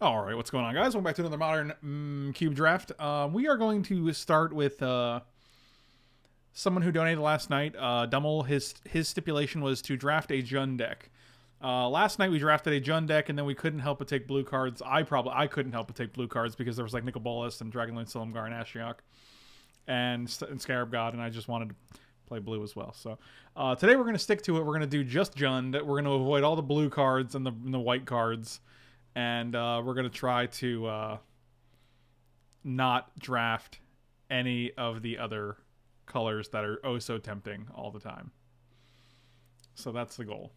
All right, what's going on, guys? Welcome back to another modern mm, cube draft. Uh, we are going to start with uh, someone who donated last night. Uh, Dummel, his his stipulation was to draft a Jund deck. Uh, last night we drafted a Jund deck, and then we couldn't help but take blue cards. I probably I couldn't help but take blue cards because there was like Nicol Bolas and Dragonlord Silumgar and Ashiok and, and Scarab God, and I just wanted to play blue as well. So uh, today we're going to stick to it. We're going to do just Jund. We're going to avoid all the blue cards and the, and the white cards and uh, we're gonna try to uh, not draft any of the other colors that are oh so tempting all the time. So that's the goal,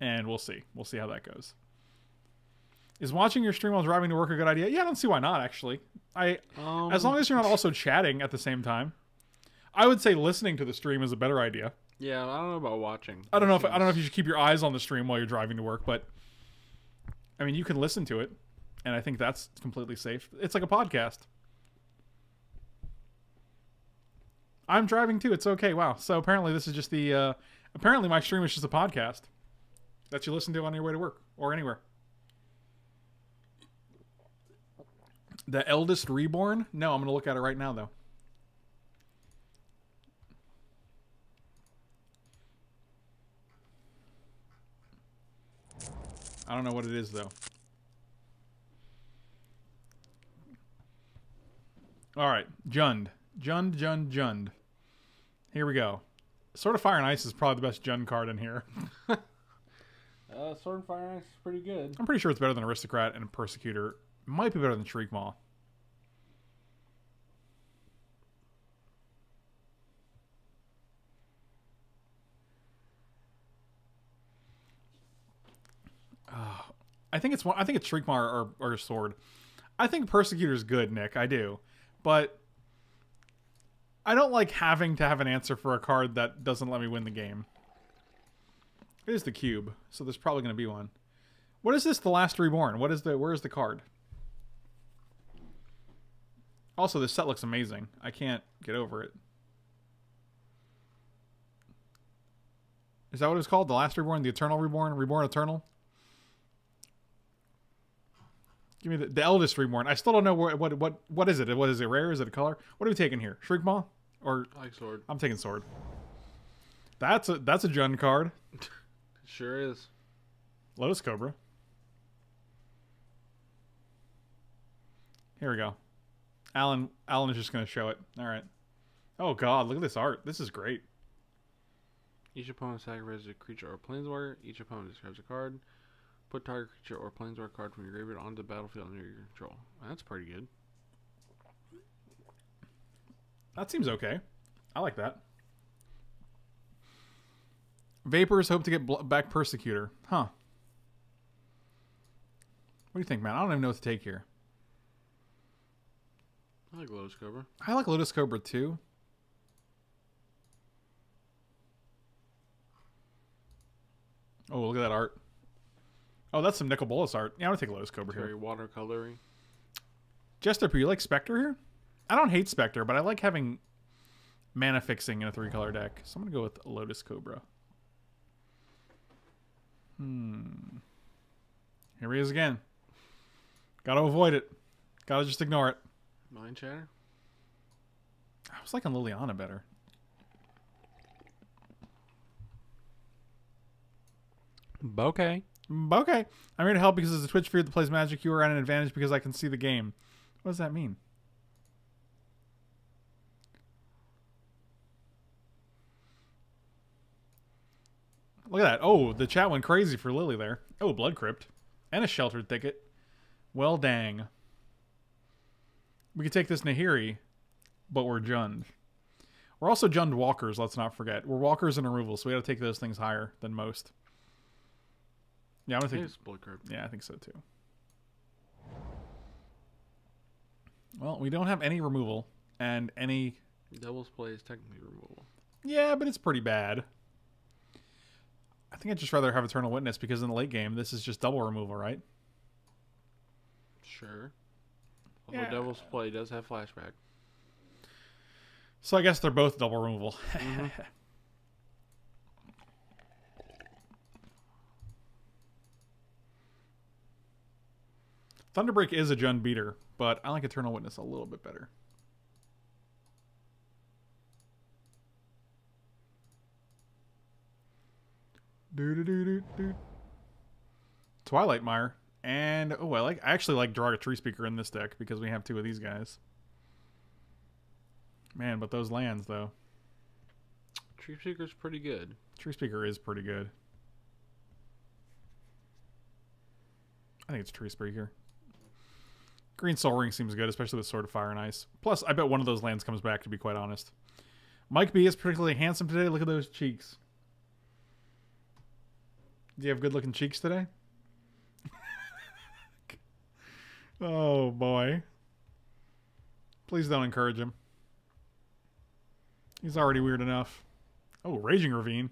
and we'll see. We'll see how that goes. Is watching your stream while driving to work a good idea? Yeah, I don't see why not. Actually, I Um, as long as you're not also chatting at the same time. I would say listening to the stream is a better idea. Yeah, I don't know about watching. I don't know if I don't know if you should keep your eyes on the stream while you're driving to work, but I mean you can listen to it, and I think that's completely safe. It's like a podcast. I'm driving too. It's okay. Wow. So apparently this is just the uh, apparently my stream is just a podcast that you listen to on your way to work or anywhere. The eldest reborn? No, I'm gonna look at it right now though. I don't know what it is though. All right, Jund, Jund, Jund, Jund. Here we go. Sword of Fire and Ice is probably the best Jund card in here. Uh, Sword and Fire and Ice is pretty good. I'm pretty sure it's better than Aristocrat and Persecutor. Might be better than Shriek Maw. I think it's one. I think it's Shriek Maw or, or Sword. I think Persecutor's good, Nick. I do, but I don't like having to have an answer for a card that doesn't let me win the game. It is the cube, so there's probably going to be one. What is this? The Last Reborn. What is the? Where is the card? Also, this set looks amazing. I can't get over it. Is that what it's called? The Last Reborn, the Eternal Reborn, Reborn Eternal. Give me the, the Eldest Reborn. I still don't know what what what what is it? What is it? Rare? Is it a color? What are we taking here? Shriekmaw or I like Sword. I'm taking Sword. That's a that's a Jund card. Sure is. Lotus Cobra. Here we go. Alan Alan is just gonna show it. Alright. Oh god, look at this art. This is great. Each opponent sacrifices a creature or planeswalker. Each opponent discards a card. Put target creature or planeswalker card from your graveyard onto the battlefield under your control. That's pretty good. That seems okay. I like that. Vapors hope to get bl- back Persecutor. Huh. What do you think, man? I don't even know what to take here. I like Lotus Cobra. I like Lotus Cobra too. Oh, look at that art. Oh, that's some Nicol Bolas art. Yeah, I'm gonna take Lotus Cobra It's here. very watercolory. Jester, you like Spectre here? I don't hate Spectre, but I like having mana fixing in a three color deck. So I'm gonna go with Lotus Cobra. Hmm. Here he is again. Gotta avoid it. Gotta just ignore it. Mind Shatter. I was liking Liliana better. Okay. Okay. I'm here to help because as a Twitch feed that plays Magic, you are at an advantage because I can see the game. What does that mean? Look at that. Oh, the chat went crazy for Lily there. Oh, Blood Crypt. And a Sheltered Thicket. Well, dang. We could take this Nahiri, but we're Jund. We're also Jund Walkers, let's not forget. We're Walkers and removal, so we gotta take those things higher than most. Yeah, I'm gonna I think take it's Blood yeah, I think so too. Well, we don't have any removal and any. Devil's Play is technically removal. Yeah, but it's pretty bad. I think I'd just rather have Eternal Witness because in the late game, this is just double removal, right? Sure. Although Yeah. Devil's Play does have flashback. So I guess they're both double removal. Mm-hmm. Thunderbreak is a Jund beater, but I like Eternal Witness a little bit better. Do do do do do. Twilight Mire. And oh I like I actually like Joraga Tree Speaker in this deck because we have two of these guys. Man, but those lands though. Tree Speaker's pretty good. Tree Speaker is pretty good. I think it's Tree Speaker. Green Soul Ring seems good, especially with Sword of Fire and Ice. Plus, I bet one of those lands comes back, to be quite honest. Mike B is particularly handsome today. Look at those cheeks. Do you have good looking cheeks today? oh, boy. Please don't encourage him. He's already weird enough. Oh, Raging Ravine.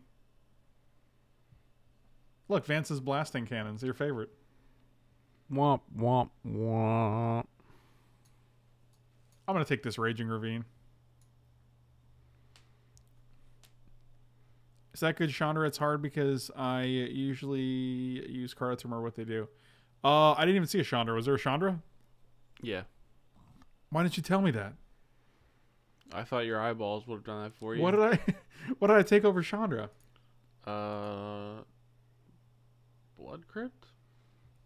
Look, Vance's blasting cannons, your favorite. Womp womp womp. I'm gonna take this Raging Ravine. Is that good, Chandra? It's hard because I usually use cards to remember what they do. Uh, I didn't even see a Chandra. Was there a Chandra? Yeah. Why didn't you tell me that? I thought your eyeballs would have done that for you. What did I? what did I take over Chandra? Uh, Blood Crypt?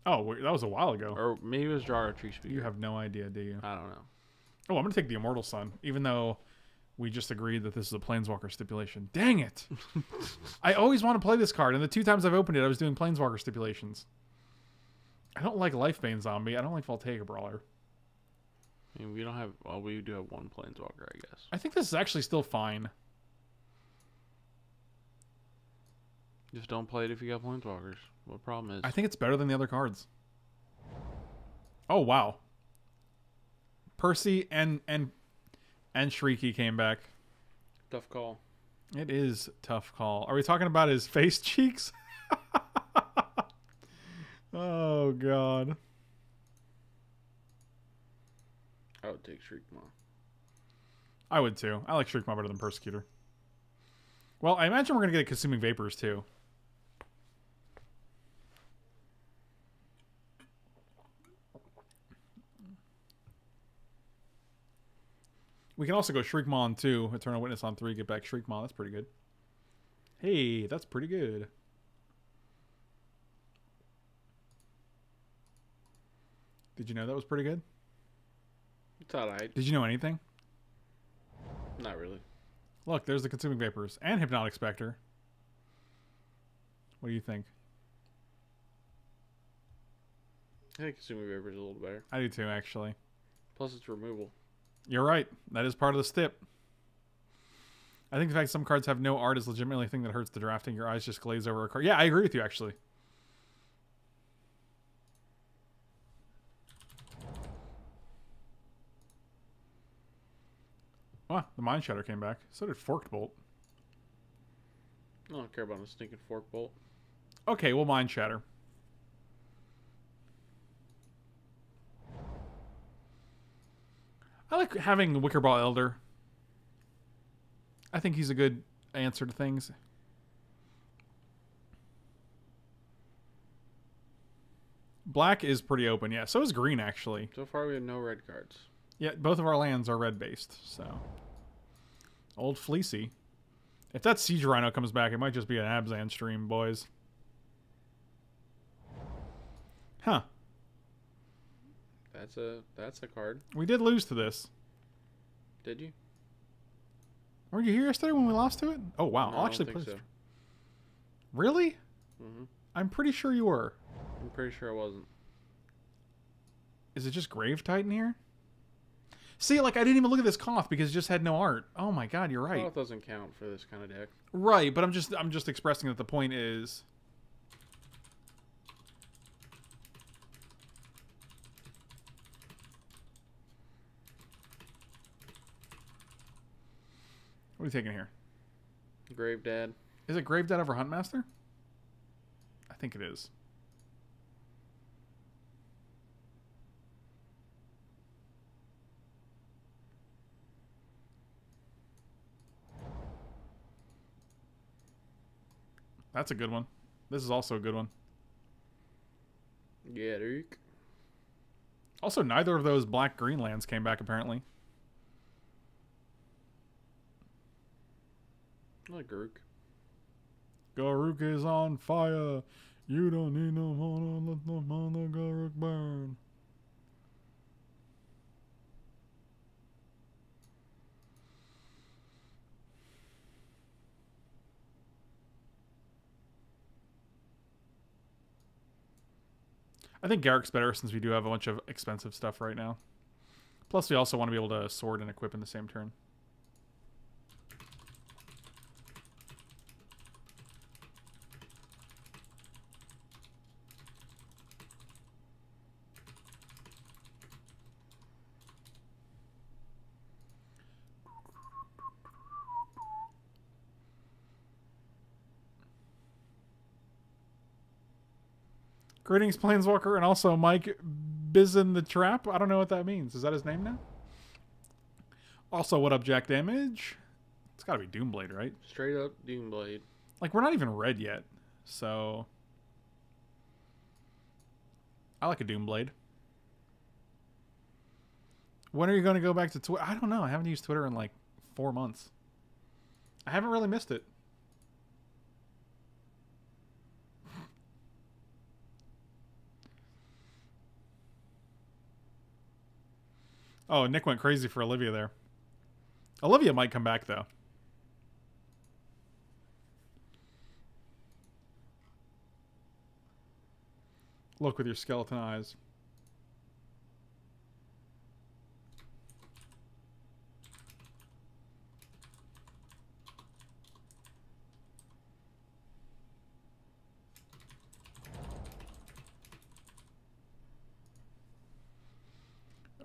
Oh, that was a while ago. Or maybe it was Joraga Tree Speaker. You have no idea, do you? I don't know. Oh, I'm gonna take the Immortal Sun, even though we just agreed that this is a Planeswalker stipulation. Dang it! I always want to play this card, and the two times I've opened it, I was doing Planeswalker stipulations. I don't like Lifebane Zombie. I don't like Voltaic Brawler. I mean, we don't have. Well, we do have one Planeswalker, I guess. I think this is actually still fine. Just don't play it if you got Planeswalkers. What problem is? I think it's better than the other cards. Oh wow. Percy and and and Shrieky came back. Tough call. It is tough call. Are we talking about his face cheeks? oh god. I would take Shriekmaw. I would too. I like Shriekmaw better than Persecutor. Well, I imagine we're gonna get a Consuming Vapors too. We can also go Shriekmon on two, Eternal Witness on three, get back Shriekmon. That's pretty good. Hey, that's pretty good. Did you know that was pretty good? It's alright. Did you know anything? Not really. Look, there's the Consuming Vapors and Hypnotic Spectre. What do you think? I think Consuming Vapors is a little better. I do too, actually. Plus, it's removal. You're right. That is part of the stip. I think the fact some cards have no art is legitimately a thing that hurts the drafting. Your eyes just glaze over a card. Yeah, I agree with you, actually. Ah, the Mind Shatter came back. So did Forked Bolt. I don't care about a stinking fork bolt. Okay, well, Mind Shatter. I like having Wickerbough Elder. I think he's a good answer to things. Black is pretty open, yeah. So is green, actually. So far, we have no red cards. Yeah, both of our lands are red based, so. Old Fleecy. If that Siege Rhino comes back, it might just be an Abzan stream, boys. Huh. That's a that's a card. We did lose to this. Did you? Were you here yesterday when we lost to it? Oh wow! No, I'll I actually don't play. so. Really? hmm I'm pretty sure you were. I'm pretty sure I wasn't. Is it just Grave Titan here? See, like I didn't even look at this cough because it just had no art. Oh my god, you're right. It doesn't count for this kind of deck. Right, but I'm just I'm just expressing that the point is What are you taking here? Grave Dad. Is it Grave Dead over Huntmaster? I think it is. That's a good one. This is also a good one. Yeah, Duke. Also, neither of those black green lands came back apparently. I like Garruk. Garruk is on fire. You don't need no mana, let no mana Garuk burn. I think Garruk's better since we do have a bunch of expensive stuff right now. Plus, we also want to be able to sword and equip in the same turn. Greetings, Planeswalker, and also Mike Bizin the Trap. I don't know what that means. Is that his name now? Also, what up, Jack Damage? It's got to be Doomblade, right? Straight up Doomblade. Like, we're not even red yet, so... I like a Doomblade. When are you going to go back to Twitter? I don't know. I haven't used Twitter in like four months. I haven't really missed it. Oh, Nick went crazy for Olivia there. Olivia might come back though. Look with your skeleton eyes.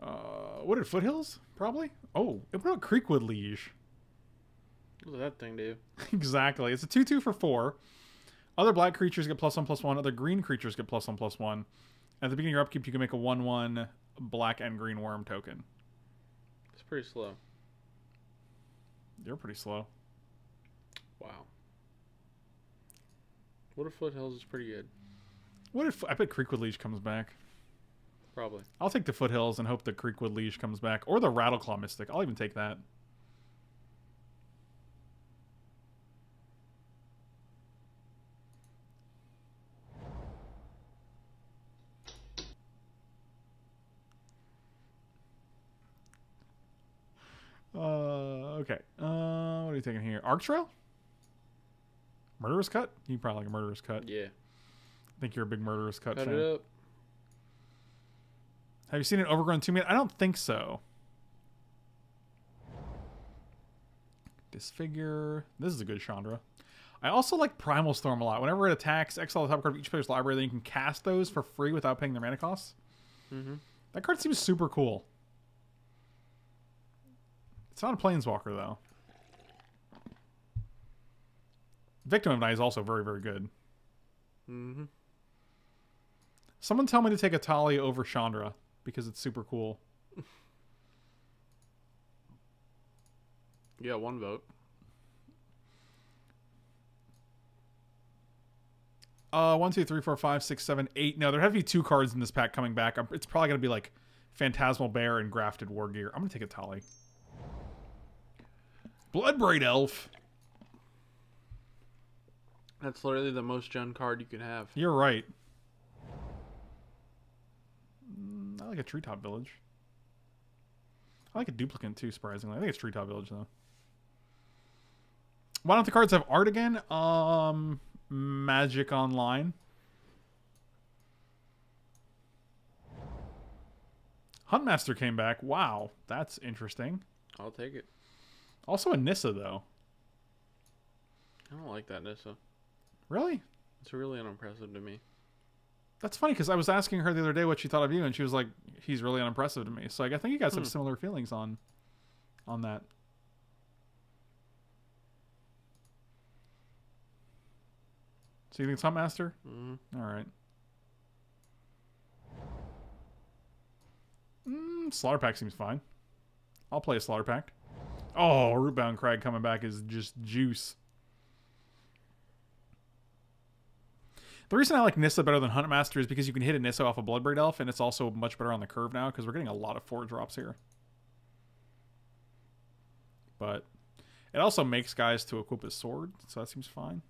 Uh, what did Foothills? Probably. Oh, it brought Creakwood Liege. What does that thing do? exactly. It's a 2 2 for 4. Other black creatures get plus 1 plus 1. Other green creatures get plus 1 plus 1. At the beginning of your upkeep, you can make a 1 1 black and green worm token. It's pretty slow. You're pretty slow. Wow. What if Foothills is pretty good? What if I bet Creakwood Liege comes back? Probably. I'll take the Foothills and hope the Creakwood Liege comes back. Or the Rattleclaw Mystic. I'll even take that. Uh, okay. Uh, what are you taking here? Arc Trail? Murderous Cut? You probably like a Murderous Cut. Yeah. I think you're a big Murderous Cut Cut fan. it up. Have you seen an overgrown two man? I don't think so. Disfigure. This is a good Chandra. I also like Primal Storm a lot. Whenever it attacks, exile the top card of each player's library, then you can cast those for free without paying their mana costs. Mm-hmm. That card seems super cool. It's not a Planeswalker, though. Victim of Night is also very, very good. Mm-hmm. Someone tell me to take Etali over Chandra because it's super cool. Yeah, one vote. Uh, one, two, three, four, five, six, seven, eight. No, there have to be two cards in this pack coming back. It's probably gonna be like Phantasmal Bear and Grafted War Gear. I'm gonna take Etali. Bloodbraid Elf. That's literally the most Jund card you can have. You're right. Mm, I like a Treetop Village. I like a duplicate too, surprisingly. I think it's Treetop Village though. Why don't the cards have art again? Um, Magic Online. Huntmaster came back. Wow, that's interesting. I'll take it. Also a Nissa though. I don't like that Nissa. Really? It's really unimpressive to me. That's funny because I was asking her the other day what she thought of you, and she was like, "He's really unimpressive to me." So like, I think you guys have Hmm. similar feelings on, on that. So you think it's Huntmaster? Mm-hmm. All right. Mm, Slaughter Pact seems fine. I'll play a Slaughter Pact. Oh, Rootbound Crag coming back is just juice. The reason I like Nissa better than Huntmaster is because you can hit a Nissa off a Bloodbraid Elf, and it's also much better on the curve now because we're getting a lot of four drops here. But it also makes guys to equip his sword, so that seems fine.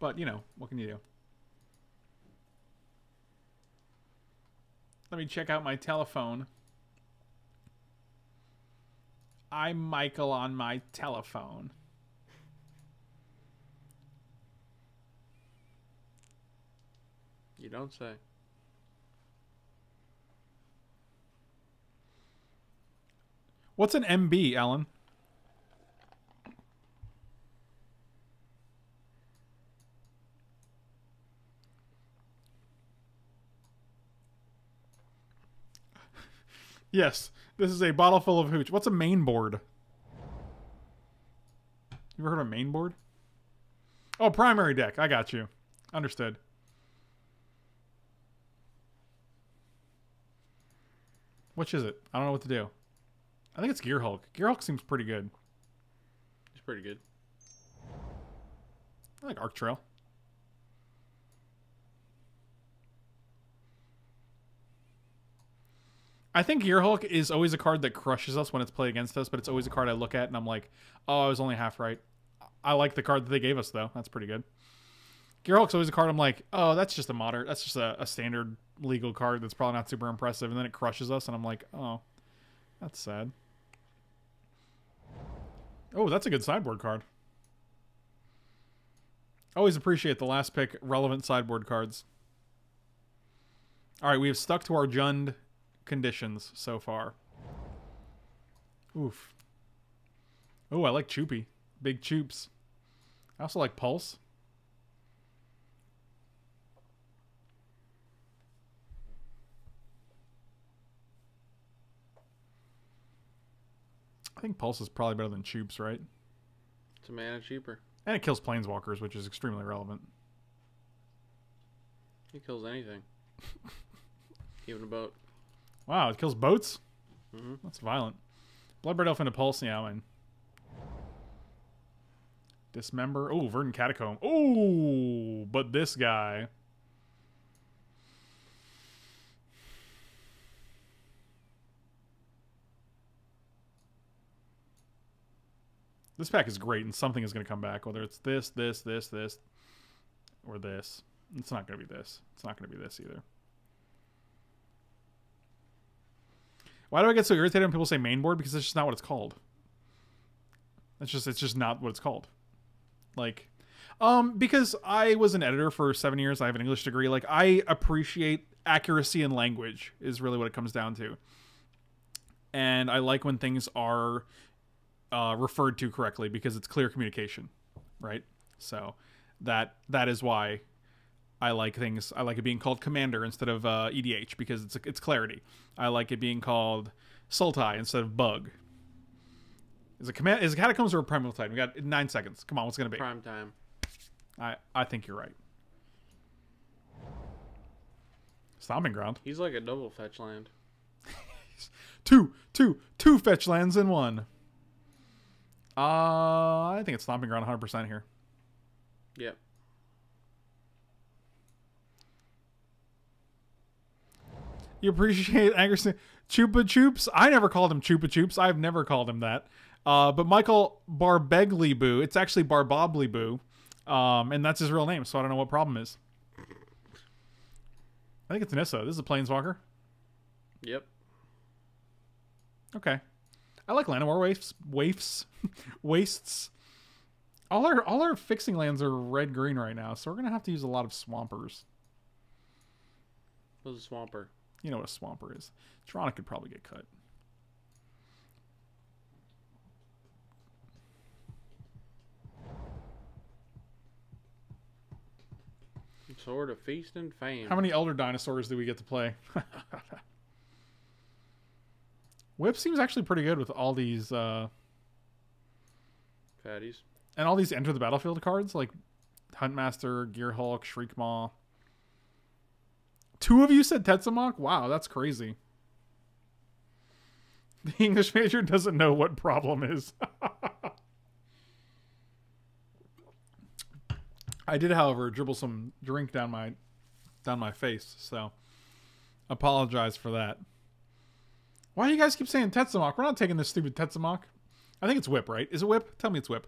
But, you know, what can you do? Let me check out my telephone. I'm Michael on my telephone. You don't say. What's an MB, Alan? yes, this is a bottle full of hooch. What's a main board? You ever heard of a main board? Oh, primary deck. I got you. Understood. Which is it? I don't know what to do. I think it's Gear Hulk. Gear Hulk seems pretty good. It's pretty good. I like Arc Trail. I think Gear Hulk is always a card that crushes us when it's played against us, but it's always a card I look at and I'm like, oh, I was only half right. I like the card that they gave us though. That's pretty good. Gear Hulk's always a card I'm like, oh, that's just a moderate. That's just a, a standard legal card that's probably not super impressive, and then it crushes us, and I'm like, oh, that's sad. Oh, that's a good sideboard card. Always appreciate the last pick relevant sideboard cards. All right, we have stuck to our Jund conditions so far. Oof. Oh, I like Choopy. Big Choops. I also like Pulse. I think Pulse is probably better than Choops, right? It's a mana cheaper. And it kills Planeswalkers, which is extremely relevant. It kills anything. Even a boat. Wow, it kills boats? Mm-hmm. That's violent. Bloodbraid Elf into Pulse, yeah, man. Dismember. Oh, Verdant Catacomb. Oh, but this guy. This pack is great, and something is going to come back. Whether it's this, this, this, this, or this. It's not going to be this. It's not going to be this either. Why do I get so irritated when people say mainboard? Because it's just not what it's called. It's just it's just not what it's called. Like, um, because I was an editor for seven years. I have an English degree. Like, I appreciate accuracy in language is really what it comes down to. And I like when things are uh, referred to correctly because it's clear communication, right? So that that is why I like things. I like it being called Commander instead of uh, EDH because it's it's clarity. I like it being called Sultai instead of Bug. Is it command? Is it Catacombs or a Primal Titan? We got nine seconds. Come on, what's it gonna be? Prime time. I I think you're right. Stomping ground. He's like a double fetch land. Two, two, two fetch lands in one. Uh, I think it's stomping ground 100% here. Yep. You appreciate Angerson Chupa Chups. I never called him Chupa Chups. I've never called him that. Uh, but Michael Barbegly Boo, it's actually Barbobly Boo. Um, and that's his real name, so I don't know what problem is. I think it's Nissa. This is a Planeswalker. Yep. Okay. I like Llanowar waifs. Waifs. Wastes. All our all our fixing lands are red green right now, so we're gonna have to use a lot of swampers. What's a swamper? You know what a swamper is. Toronto could probably get cut. Sword of feast and fame. How many elder dinosaurs do we get to play? Whip seems actually pretty good with all these uh fatties? and all these enter the battlefield cards like Huntmaster, Gear Hulk, Shriekmaw. Two of you said Tetzimoc? Wow, that's crazy. The English major doesn't know what problem is. I did, however, dribble some drink down my down my face, so apologize for that. Why do you guys keep saying Tetzimoc? We're not taking this stupid Tetzimoc. I think it's whip, right? Is it whip? Tell me it's whip.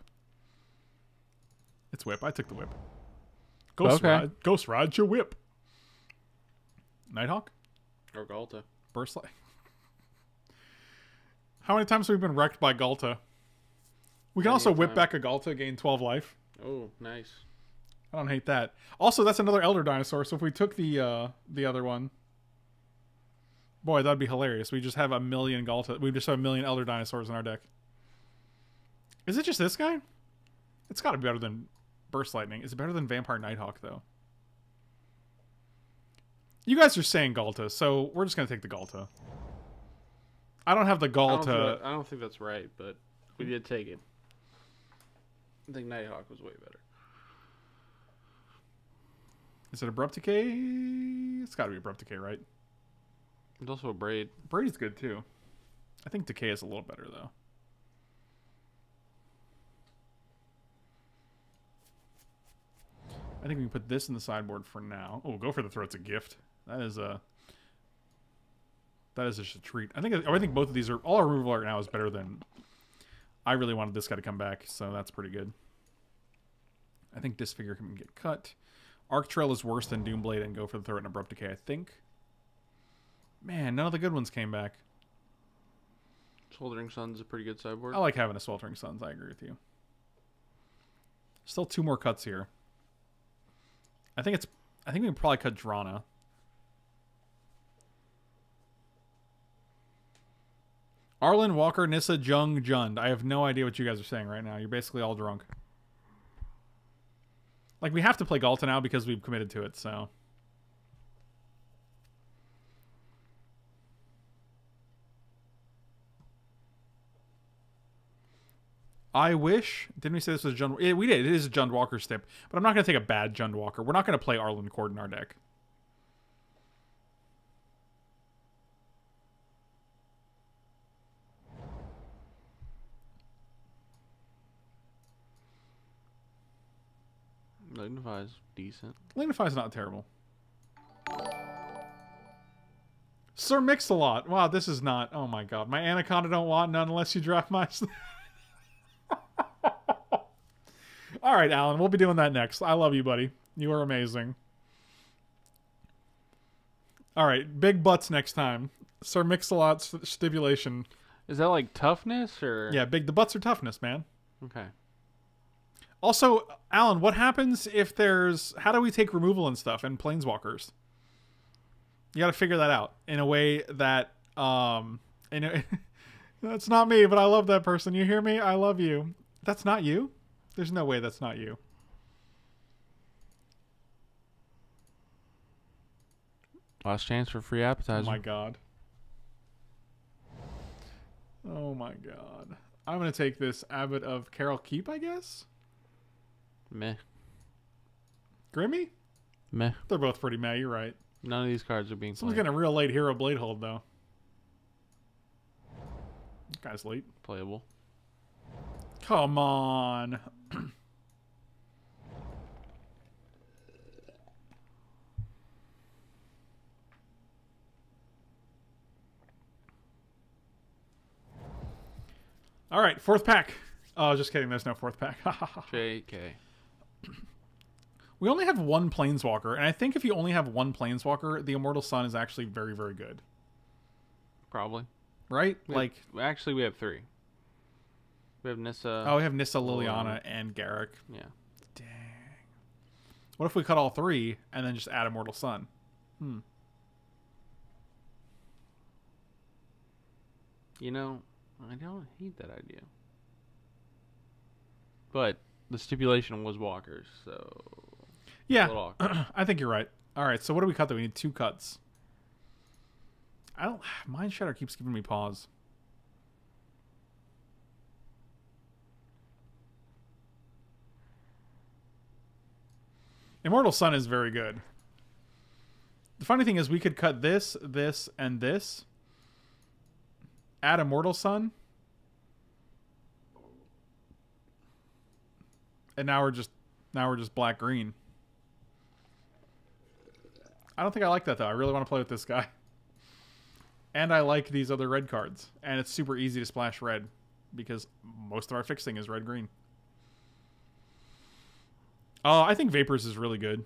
It's whip. I took the whip. Ghost okay. ride. Ghost ride your whip. Nighthawk? Or Ghalta. Burst light. How many times have we been wrecked by Ghalta? We can Many also whip time. back a Ghalta, gain 12 life. Oh, nice. I don't hate that. Also, that's another Elder Dinosaur, so if we took the uh, the other one... Boy, that'd be hilarious. We just have a million Ghalta. We just have a million Elder Dinosaurs in our deck. Is it just this guy? It's got to be better than Burst Lightning. Is it better than Vampire Nighthawk, though? You guys are saying Ghalta, so we're just going to take the Ghalta. I don't have the I don't, Ghalta. that- I don't think that's right, but we did take it. I think Nighthawk was way better. Is it Abrupt Decay? It's got to be Abrupt Decay, right? There's also a braid. Brady's good, too. I think Decay is a little better, though. I think we can put this in the sideboard for now. Oh, go for the throat's a gift. That is a that is just a treat. I think I think both of these are all our removal art now is better than. I really wanted this guy to come back, so that's pretty good. I think Disfigure can get cut. Arc Trail is worse than Doomblade and go for the throat and abrupt decay. I think. Man, none of the good ones came back. Smoldering Sun's is a pretty good sideboard. I like having a Sweltering Suns. I agree with you. Still two more cuts here. I think it's. I think we can probably cut Drana. Arlinn, Walker, Nissa, Jung, Jund. I have no idea what you guys are saying right now. You're basically all drunk. Like, we have to play Ghalta now because we've committed to it, so. I wish. Didn't we say this was Jund? We did. It is a Jund Walker step, but I'm not going to take a bad Jund Walker. We're not going to play Arlinn Kord in our deck. Magnify's decent. Lignify's not terrible. Sir Mix-a-Lot. Wow, this is not. Oh my god. My Anaconda don't want none unless you draft my. All right, Alan. We'll be doing that next. I love you, buddy. You are amazing. All right, big butts next time. Sir Mix-a-Lot st- stipulation. Is that like toughness or? Yeah, big. The butts are toughness, man. Okay. Also, Alan, what happens if there's how do we take removal and stuff and planeswalkers? You got to figure that out in a way that um in a, that's not me, but I love that person. You hear me? I love you. That's not you. There's no way that's not you. Last chance for free appetizer. Oh my god. Oh my god. I'm gonna take this Abbot of Keral Keep, I guess. Meh. Grimmy? Meh. They're both pretty meh. You're right. None of these cards are being Someone's played. getting a real late hero blade hold though. Guy's late. playable. Come on. All right, fourth pack. Oh, just kidding. There's no fourth pack. JK. We only have one planeswalker, and I think if you only have one planeswalker, the Immortal Sun is actually very, very good. Probably. Right? We like, have, actually, we have three. We have Nissa. oh, we have Nissa, Liliana. Liliana, and Garruk. yeah. Dang. What if we cut all three and then just add Immortal Sun? Hmm. You know, I don't hate that idea. But the stipulation was walkers, so Yeah, a little awkward. I think you're right. All right, so what do we cut? That we need two cuts. I don't. Mind Shatter keeps giving me pause. Immortal Sun is very good. The funny thing is, we could cut this, this, and this. Add Immortal Sun. And now we're just Now we're just black green. I don't think I like that though. I really want to play with this guy. And I like these other red cards. And it's super easy to splash red because most of our fixing is red green. Uh, I think Vapors is really good.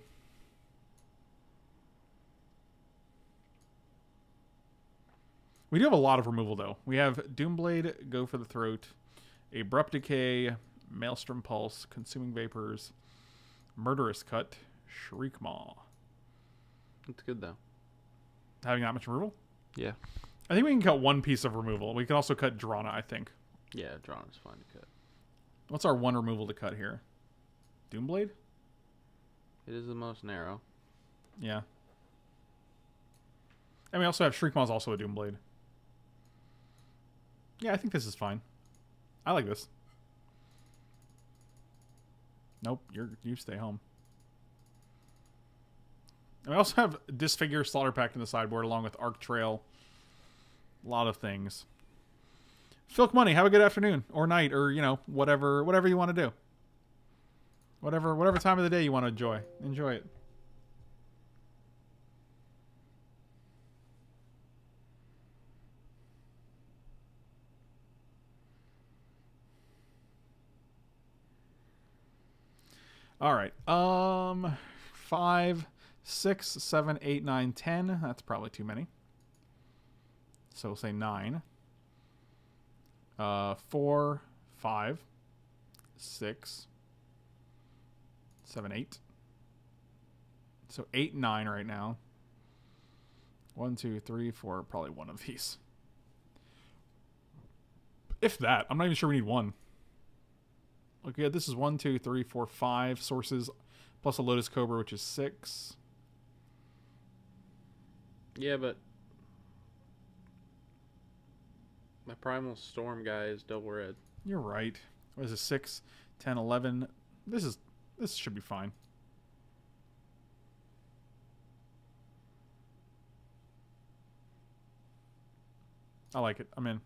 We do have a lot of removal though. We have Doomblade, Go for the Throat, Abrupt Decay, Maelstrom Pulse, Consuming Vapors, Murderous Cut, Shriek Maw. It's good though. Having that much removal? Yeah. I think we can cut one piece of removal. We can also cut Drana, I think. Yeah, drawn is fine to cut. What's our one removal to cut here? Doomblade? It is the most narrow. Yeah. And we also have Shriek Maw is also a Doomblade. Yeah, I think this is fine. I like this. Nope, you're you stay home. And we also have Disfigure Slaughter Pact in the sideboard along with Arc Trail. A lot of things. Filk Money, have a good afternoon or night or you know whatever whatever you want to do. Whatever whatever time of the day you want to enjoy, enjoy it. All right. Um, five, six, seven, eight, nine, ten. That's probably too many. So we'll say nine. Uh, four, five, six, seven, eight. So eight, nine right now. One, two, three, four. Probably one of these. If that, I'm not even sure we need one. Okay, this is one, two, three, four, five sources, plus a Lotus Cobra, which is six. Yeah, but my primal storm guy is double red. You're right. What is it? Six, ten, eleven. This is this should be fine. I like it. I'm in.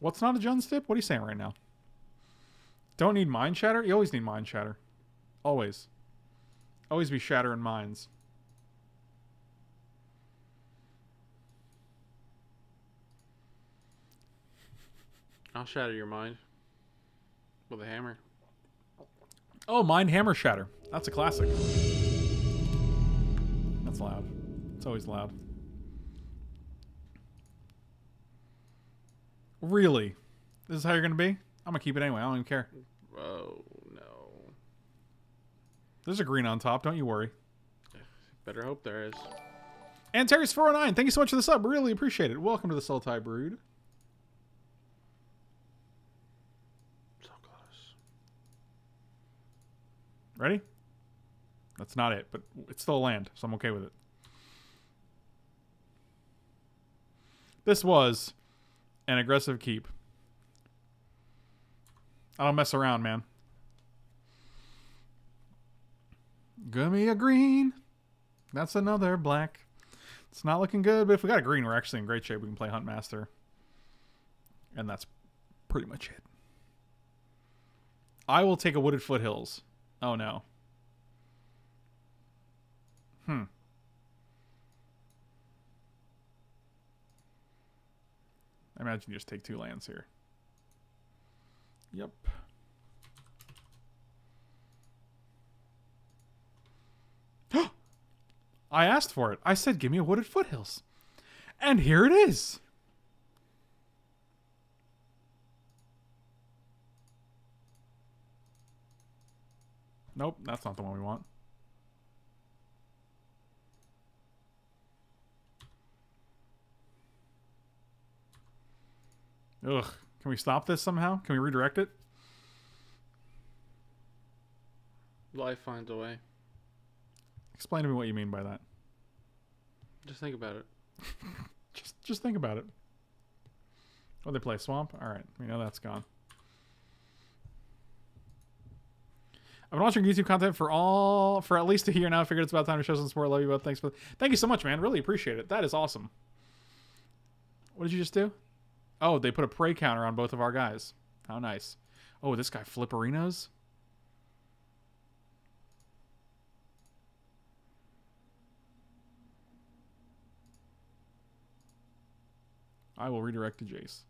What's not a Jund stip? What are you saying right now? Don't need mind shatter? You always need mind shatter. Always. Always be shattering minds. I'll shatter your mind with a hammer. Oh, mind hammer shatter. That's a classic. That's loud. It's always loud. Really? This is how you're gonna be? I'm gonna keep it anyway. I don't even care. No. There's a green on top. Don't you worry. Better hope there is. And Terry's 409. Thank you so much for the sub. Really appreciate it. Welcome to the Sultai Brood. So close. Ready? That's not it, but it's still a land, so I'm okay with it. This was an aggressive keep. I don't mess around, man. Me a green. That's another black. It's not looking good, but if we got a green, we're actually in great shape. We can play Hunt Master. And that's pretty much it. I will take a Wooded Foothills. Oh no. Hmm. I imagine you just take two lands here. Yep. I asked for it. I said, give me a Wooded Foothills. And here it is. Nope, that's not the one we want. Ugh. Can we stop this somehow? Can we redirect it? Life finds a way. Explain to me what you mean by that. Just think about it. Just just think about it. Oh, they play Swamp? Alright, we know that's gone. I've been watching YouTube content for all for at least a year now. I figured it's about time to show some support. Love you both. Thanks for thank you so much, man. Really appreciate it. That is awesome. What did you just do? Oh, they put a prey counter on both of our guys. How nice. Oh, this guy Flipperinos? I will redirect to Jace.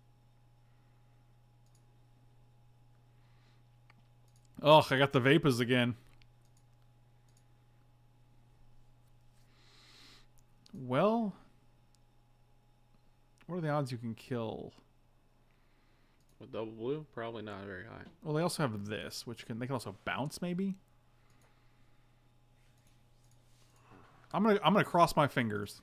Oh, I got the Vapors again. Well, what are the odds you can kill? With double blue, probably not very high. Well, they also have this, which can they can also bounce maybe. I'm gonna I'm gonna cross my fingers.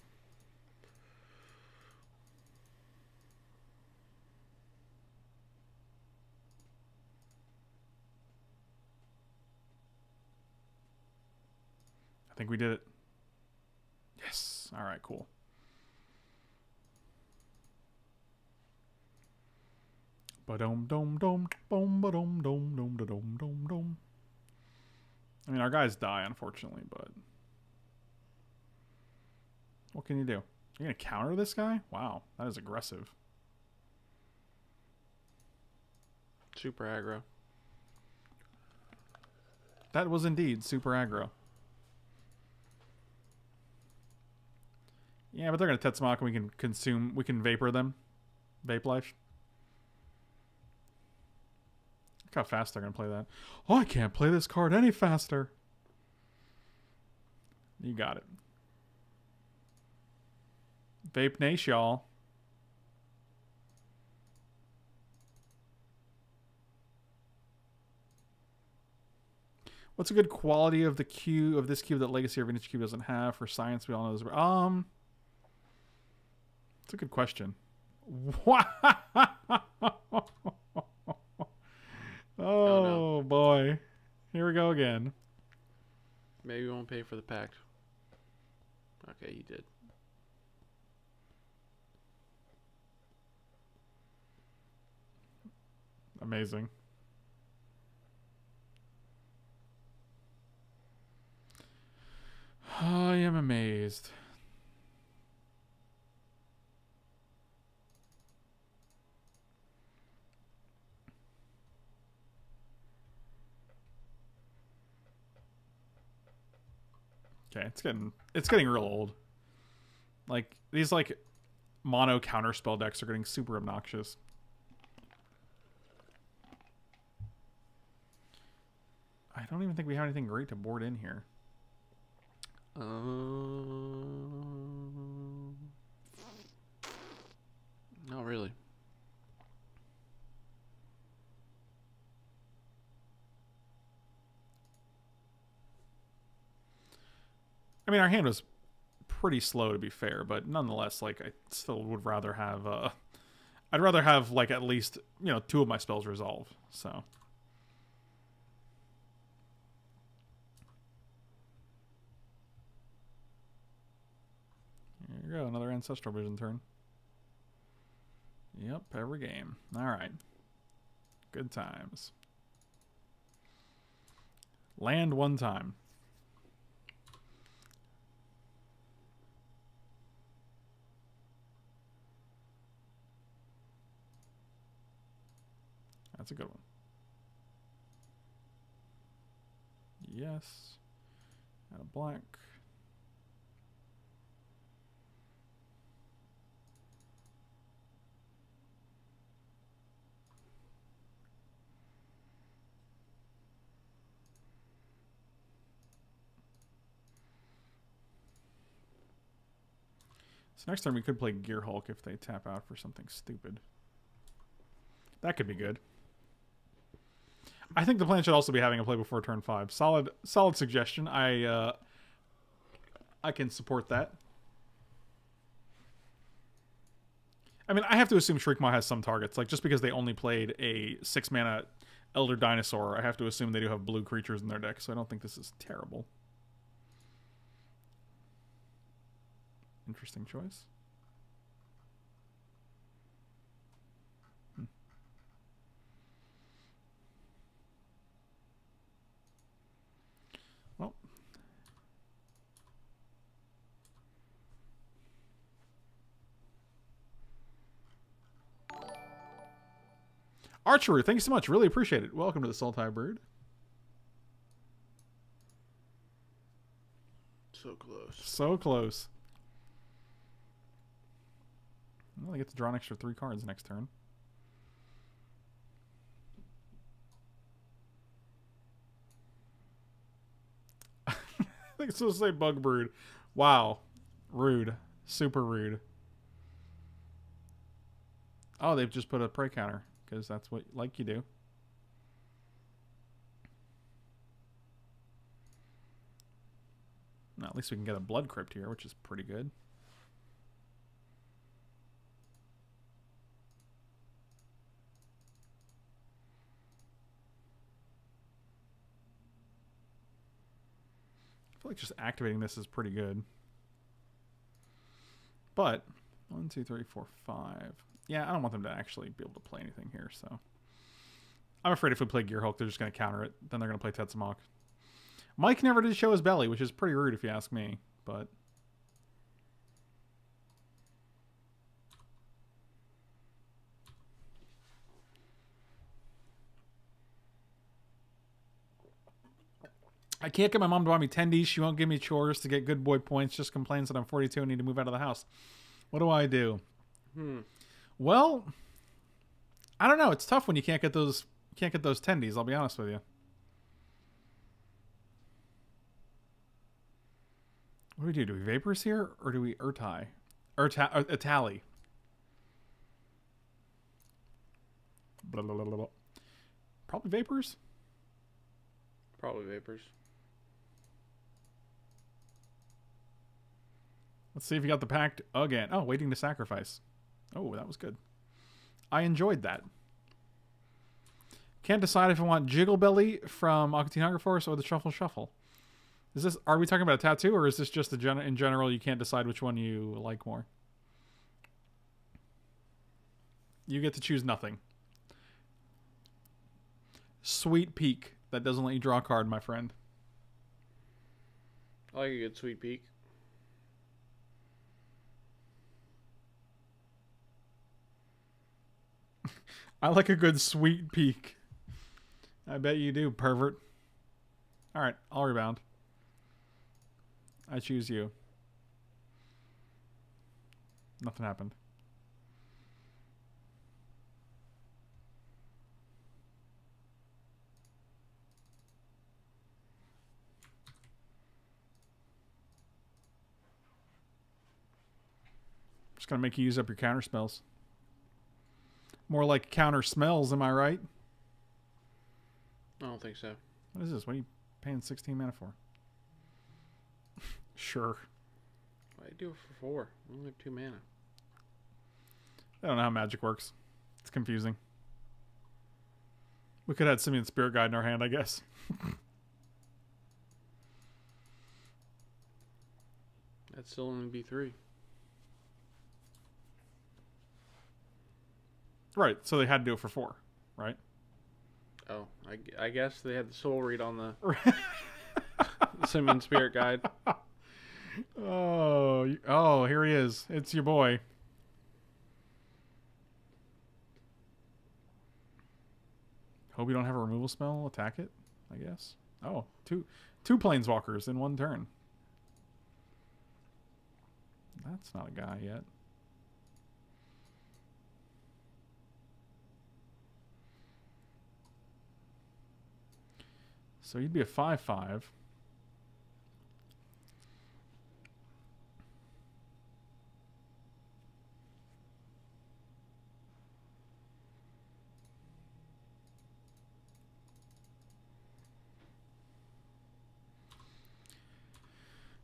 We did it. Yes. All right. Cool. Ba dum dum dum boom ba dum dum dum da dum dum dum. I mean, our guys die unfortunately, but what can you do? You're gonna counter this guy? Wow, that is aggressive. Super aggro. That was indeed super aggro. Yeah, but they're gonna Tetzimoc and we can consume we can vapor them. Vape life. Look how fast they're gonna play that. Oh, I can't play this card any faster. You got it. Vape Nash, y'all. What's a good quality of the cube of this cube that Legacy or Vintage Cube doesn't have for science? We all know this. Um, it's a good question. oh boy, here we go again. Maybe we won't pay for the pact. Okay, you did. Amazing. I am amazed. Okay, it's getting it's getting real old. Like these like mono counter spell decks are getting super obnoxious. I don't even think we have anything great to board in here. Um, not really. I mean, our hand was pretty slow to be fair, but nonetheless, like I still would rather have. Uh, I'd rather have like at least you know two of my spells resolve. So. There you go, another ancestral vision turn. Yep, every game. All right. Good times. Land one time. That's a good one. Yes. And a black. So next turn we could play Gear Hulk if they tap out for something stupid. That could be good. I think the plan should also be having a play before turn five. Solid, solid suggestion. I, uh, I can support that. I mean, I have to assume Shriekmaw has some targets. Like just because they only played a six mana Elder Dinosaur, I have to assume they do have blue creatures in their deck. So I don't think this is terrible. Interesting choice. Archer, thank you so much. Really appreciate it. Welcome to the Sultai Brood. So close. So close. Well, I get to draw an extra three cards next turn. I think it's supposed to say bug brood. Wow. Rude. Super rude. Oh, they've just put a prey counter because that's what like you do. Now, at least we can get a blood crypt here, which is pretty good. I feel like just activating this is pretty good. But one, two, three, four, five. Yeah, I don't want them to actually be able to play anything here, so. I'm afraid if we play Gearhulk, they're just going to counter it. Then they're going to play Tetzimoc. Mike never did show his belly, which is pretty rude if you ask me, but. I can't get my mom to buy me tendies. She won't give me chores to get good boy points. Just complains that I'm 42 and need to move out of the house. What do I do? Hmm. Well, I don't know. It's tough when you can't get those can't get those tendies. I'll be honest with you. What do we do? Do we vapors here or do we urtai? Urta uh, Etali. Blah, blah, blah, blah, blah. Probably vapors. Probably vapors. Let's see if you got the pact again. Oh, waiting to sacrifice. Oh, that was good. I enjoyed that. Can't decide if I want Jiggle Belly from Hunger Force or the Shuffle Shuffle. Is this? Are we talking about a tattoo, or is this just a gen- in general? You can't decide which one you like more. You get to choose nothing. Sweet peak that doesn't let you draw a card, my friend. I like a good sweet peek. I like a good sweet peek. I bet you do, pervert. All right, I'll rebound. I choose you. Nothing happened. Just gonna make you use up your counter spells. More like counter smells, am I right? I don't think so. What is this? What are you paying 16 mana for? sure. Why do it for four? We only have two mana. I don't know how magic works. It's confusing. We could have had Simian Spirit Guide in our hand, I guess. That's still only B three. Right, so they had to do it for four, right? Oh, I, I guess they had the soul read on the Simian Spirit Guide. Oh, oh, here he is. It's your boy. Hope you don't have a removal spell. Attack it, I guess. Oh, two two planeswalkers in one turn. That's not a guy yet. So you'd be a five five.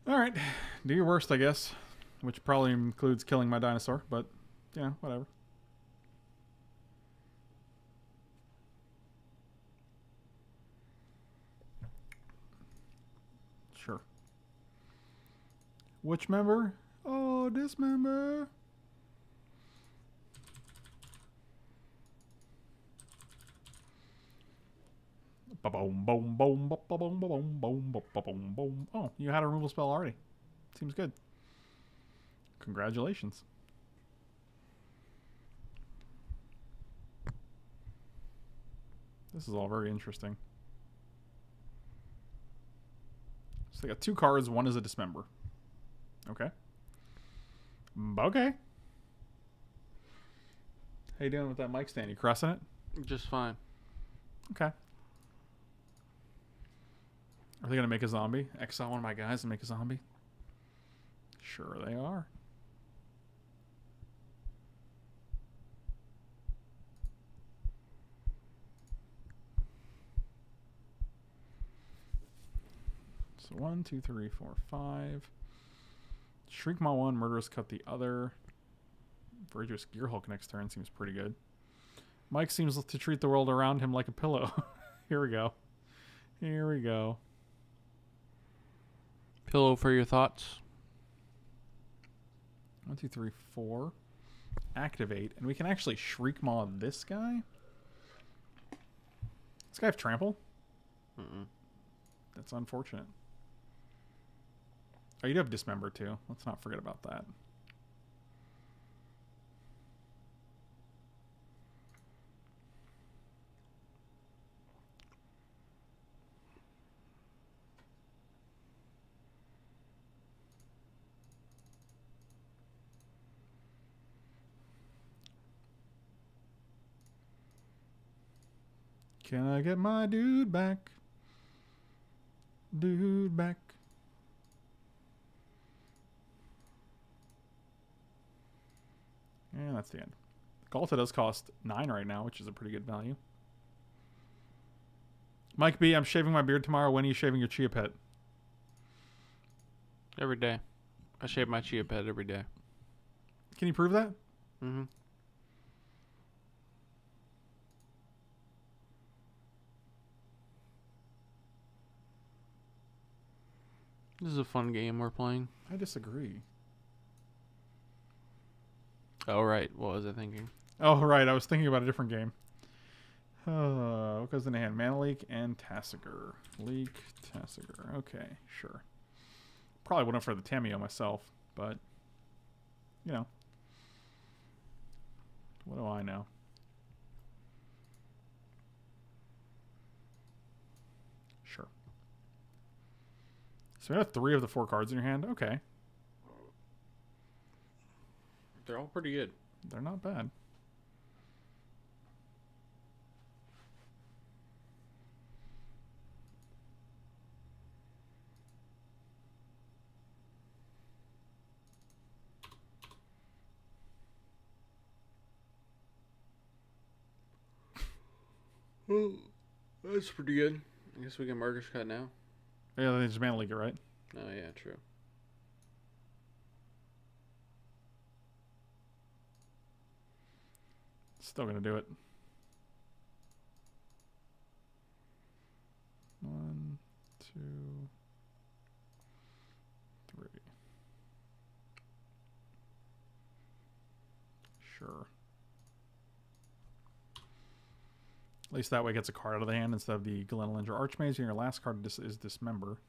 All right, do your worst, I guess, which probably includes killing my dinosaur, but yeah, whatever. Sure. Which member? Oh, this member. Oh, you had a removal spell already. Seems good. Congratulations. This is all very interesting. So they got two cards. One is a dismember. Okay. Okay. How you doing with that mic stand? You crossing it? Just fine. Okay. Are they gonna make a zombie? Exile one of my guys and make a zombie? Sure they are. So one, two, three, four, five. Shriekmaw one, Murderous Cut the other. Virtuous Gearhulk next turn seems pretty good. Mike seems to treat the world around him like a pillow. Here we go. Here we go. Pillow for your thoughts. One, two, three, four. Activate. And we can actually Shriekmaw this guy? This guy have trample? Mm-mm. That's unfortunate. Oh, you do have Dismember too. Let's not forget about that. Can I get my dude back? Dude back. And that's the end. Ghalta does cost 9 right now, which is a pretty good value. Mike B, I'm shaving my beard tomorrow. When are you shaving your Chia Pet? Every day. I shave my chia pet every day. Can you prove that? Mm-hmm. This is a fun game we're playing. I disagree. Oh right, what was I thinking? Oh, right. I was thinking about a different game. Uh, what goes in the hand? Mana Leak and Tasigur. Leak, Tasigur. Okay, sure. Probably wouldn't for the Tamiyo myself, but, you know. What do I know? Sure. So you have three of the four cards in your hand? Okay. They're all pretty good. They're not bad. Well, that's pretty good. I guess we can Murderous Cut now. Yeah, they just mana leak it, right? Oh yeah, true. Still gonna do it. One, two, three. Sure. At least that way it gets a card out of the hand instead of the Glen Elendra Archmage, and your last card is Dismember.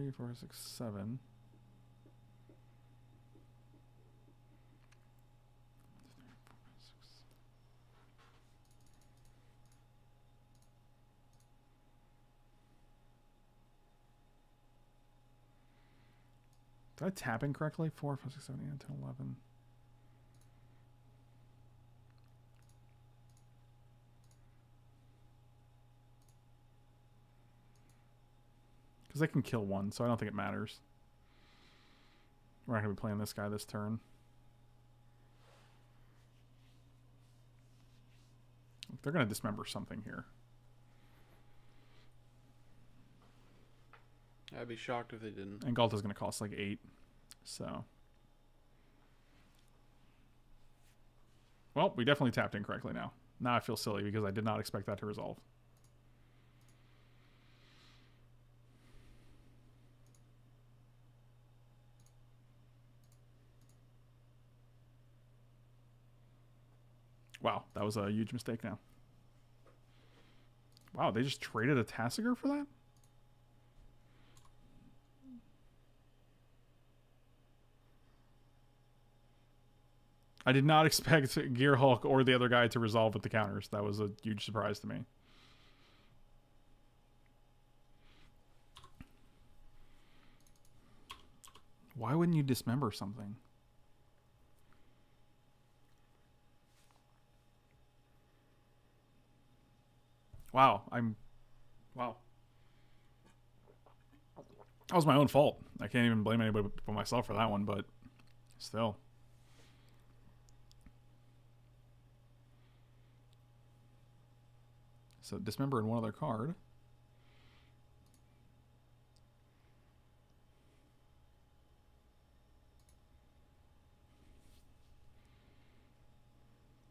three, four, six, seven. Did I tap incorrectly? 4, 5, 6, 7, 8, 10, 11. Because they can kill one, so I don't think it matters. We're not going to be playing this guy this turn. They're going to dismember something here. I'd be shocked if they didn't. And Ghalta's going to cost like eight. So. Well, we definitely tapped in correctly now. Now I feel silly because I did not expect that to resolve. Wow, that was a huge mistake now. Wow, they just traded a Tasigur for that? I did not expect Gear Hulk or the other guy to resolve with the counters. That was a huge surprise to me. Why wouldn't you dismember something? Wow, I'm wow. That was my own fault. I can't even blame anybody but myself for that one, but still. So dismember in one other card.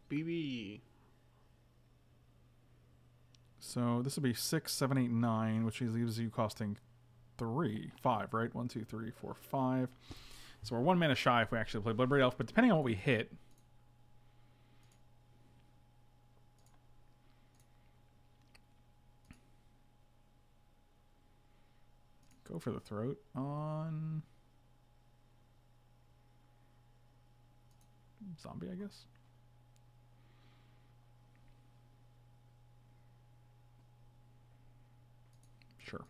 BB. So this would be six, seven, eight, nine, which leaves you costing three, five, right? One, two, three, four, five. So we're one mana shy if we actually play Bloodbraid Elf, but depending on what we hit. Go for the throat on zombie, I guess. Sure.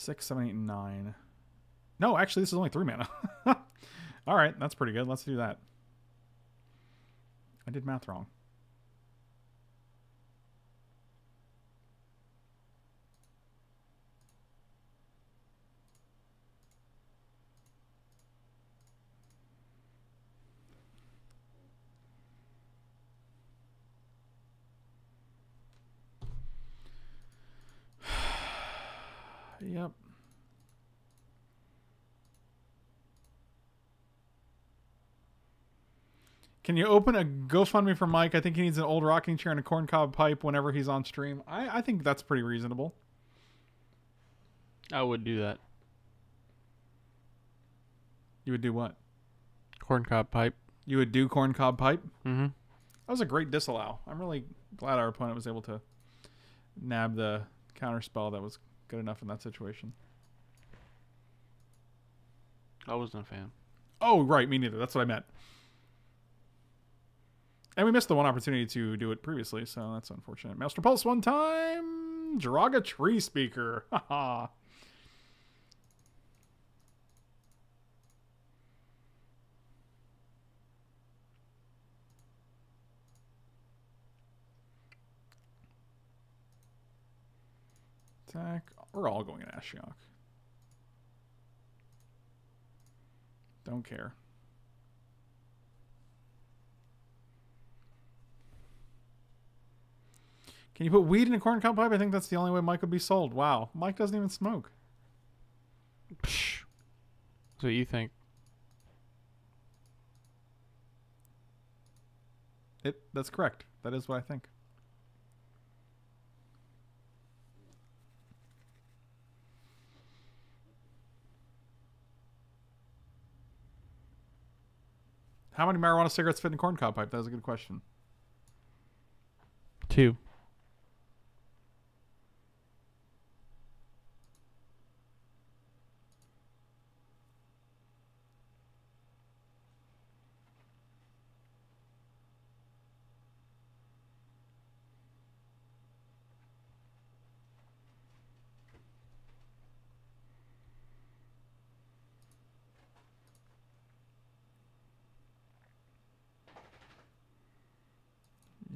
Six, seven, eight, nine. No, actually, this is only three mana. All right, that's pretty good. Let's do that. I did math wrong. Yep. Can you open a GoFundMe for Mike? I think he needs an old rocking chair and a corncob pipe whenever he's on stream. I, I think that's pretty reasonable. I would do that. You would do what? Corncob pipe. You would do corncob pipe? Mm-hmm. That was a great disallow. I'm really glad our opponent was able to nab the counter spell that was good enough in that situation. I wasn't a fan. Oh, right. Me neither. That's what I meant. And we missed the one opportunity to do it previously, so that's unfortunate. Master Pulse one time. Joraga Tree Speaker. Haha. Attack. We're all going in Ashiok. Don't care. Can you put weed in a corn cob pipe? I think that's the only way Mike would be sold. Wow. Mike doesn't even smoke. Psh. That's what you think. It that's correct. That is what I think. How many marijuana cigarettes fit in a corn cob pipe? That was a good question. Two.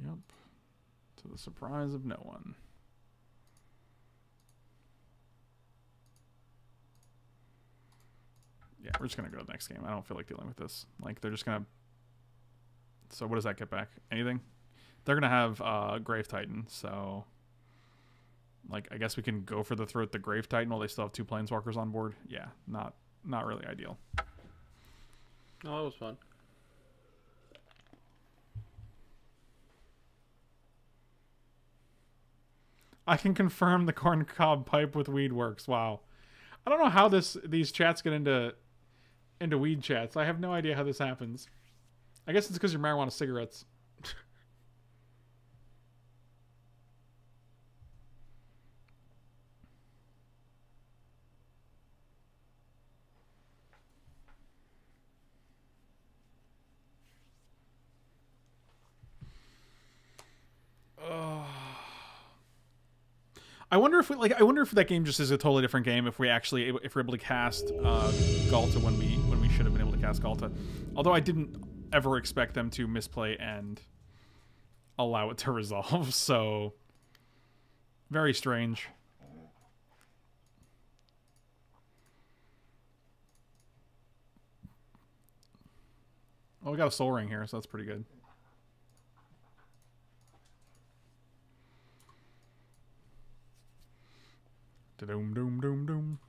Yep. To the surprise of no one. Yeah, we're just gonna go to the next game. I don't feel like dealing with this. Like they're just gonna. So what does that get back? Anything? They're gonna have uh, Grave Titan. So, like, I guess we can go for the throat the Grave Titan while they still have two Planeswalkers on board. Yeah, not not really ideal. Oh, that was fun. I can confirm the corn cob pipe with weed works. Wow. I don't know how this these chats get into into weed chats. I have no idea how this happens. I guess it's because you're marijuana cigarettes. I wonder if we, like I wonder if that game just is a totally different game if we actually if we're able to cast uh, Ghalta when we when we should have been able to cast Ghalta. Although I didn't ever expect them to misplay and allow it to resolve, so very strange. Well, we got a soul ring here, so that's pretty good. Doom, doom, doom, doom.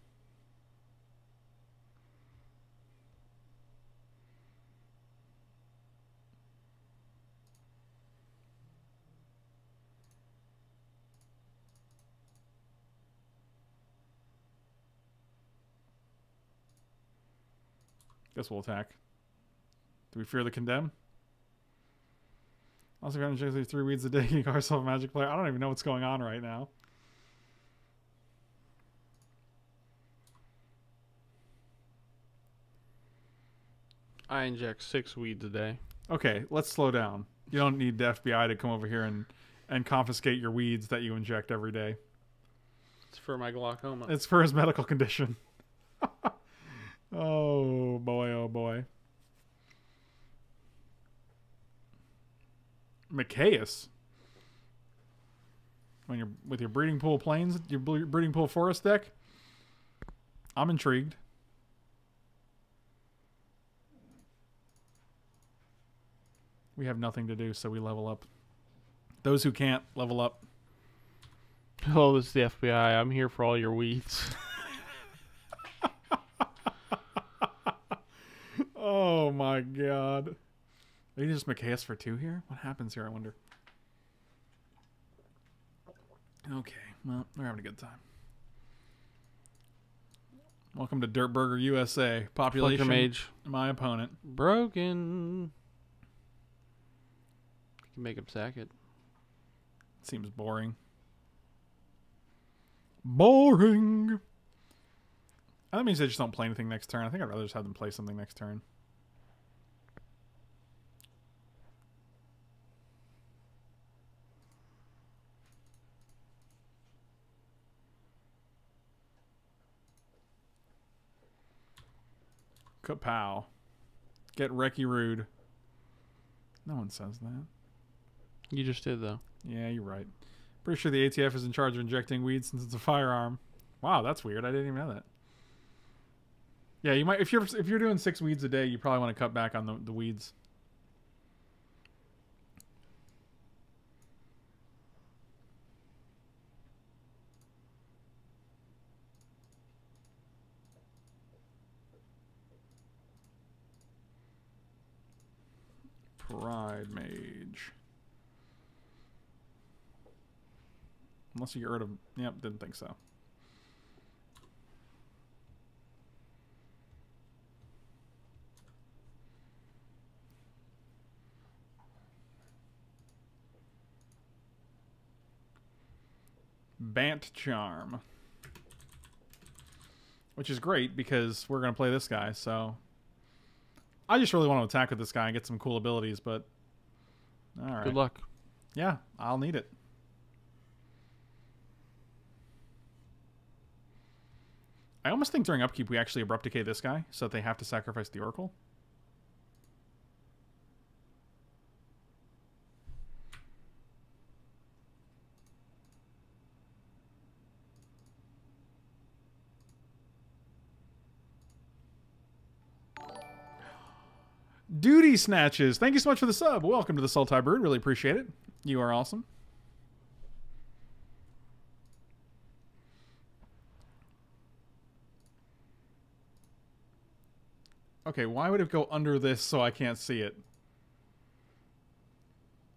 Guess we'll attack. Do we fear the condemn? Also, if you're three weeds a day, you call yourself a magic player. I don't even know what's going on right now. I inject six weeds a day. Okay, let's slow down. You don't need the FBI to come over here and and confiscate your weeds that you inject every day. It's for my glaucoma. It's for his medical condition. oh boy, oh boy. Mikaeus. When you're with your breeding pool planes, your breeding pool forest deck. I'm intrigued. We have nothing to do, so we level up. Those who can't level up. Oh, this is the FBI. I'm here for all your weeds. oh my god. Are you just Mikaeus for two here? What happens here, I wonder? Okay, well, we're having a good time. Welcome to Dirt Burger USA. Population. My opponent. Broken can make him sack it. Seems boring. Boring. That means they just don't play anything next turn. I think I'd rather just have them play something next turn. Kapow. Get Recky Rude. No one says that. You just did though. Yeah, you're right. Pretty sure the ATF is in charge of injecting weed since it's a firearm. Wow, that's weird. I didn't even know that. Yeah, you might if you're if you're doing six weeds a day, you probably want to cut back on the, the weeds. Unless you get rid of... Yep, didn't think so. Bant Charm. Which is great because we're going to play this guy, so... I just really want to attack with this guy and get some cool abilities, but... Alright. Good luck. Yeah, I'll need it. I almost think during upkeep we actually abrupt decay this guy, so that they have to sacrifice the Oracle. Duty Snatches. Thank you so much for the sub. Welcome to the Sultai Brood. Really appreciate it. You are awesome. Okay, why would it go under this so I can't see it?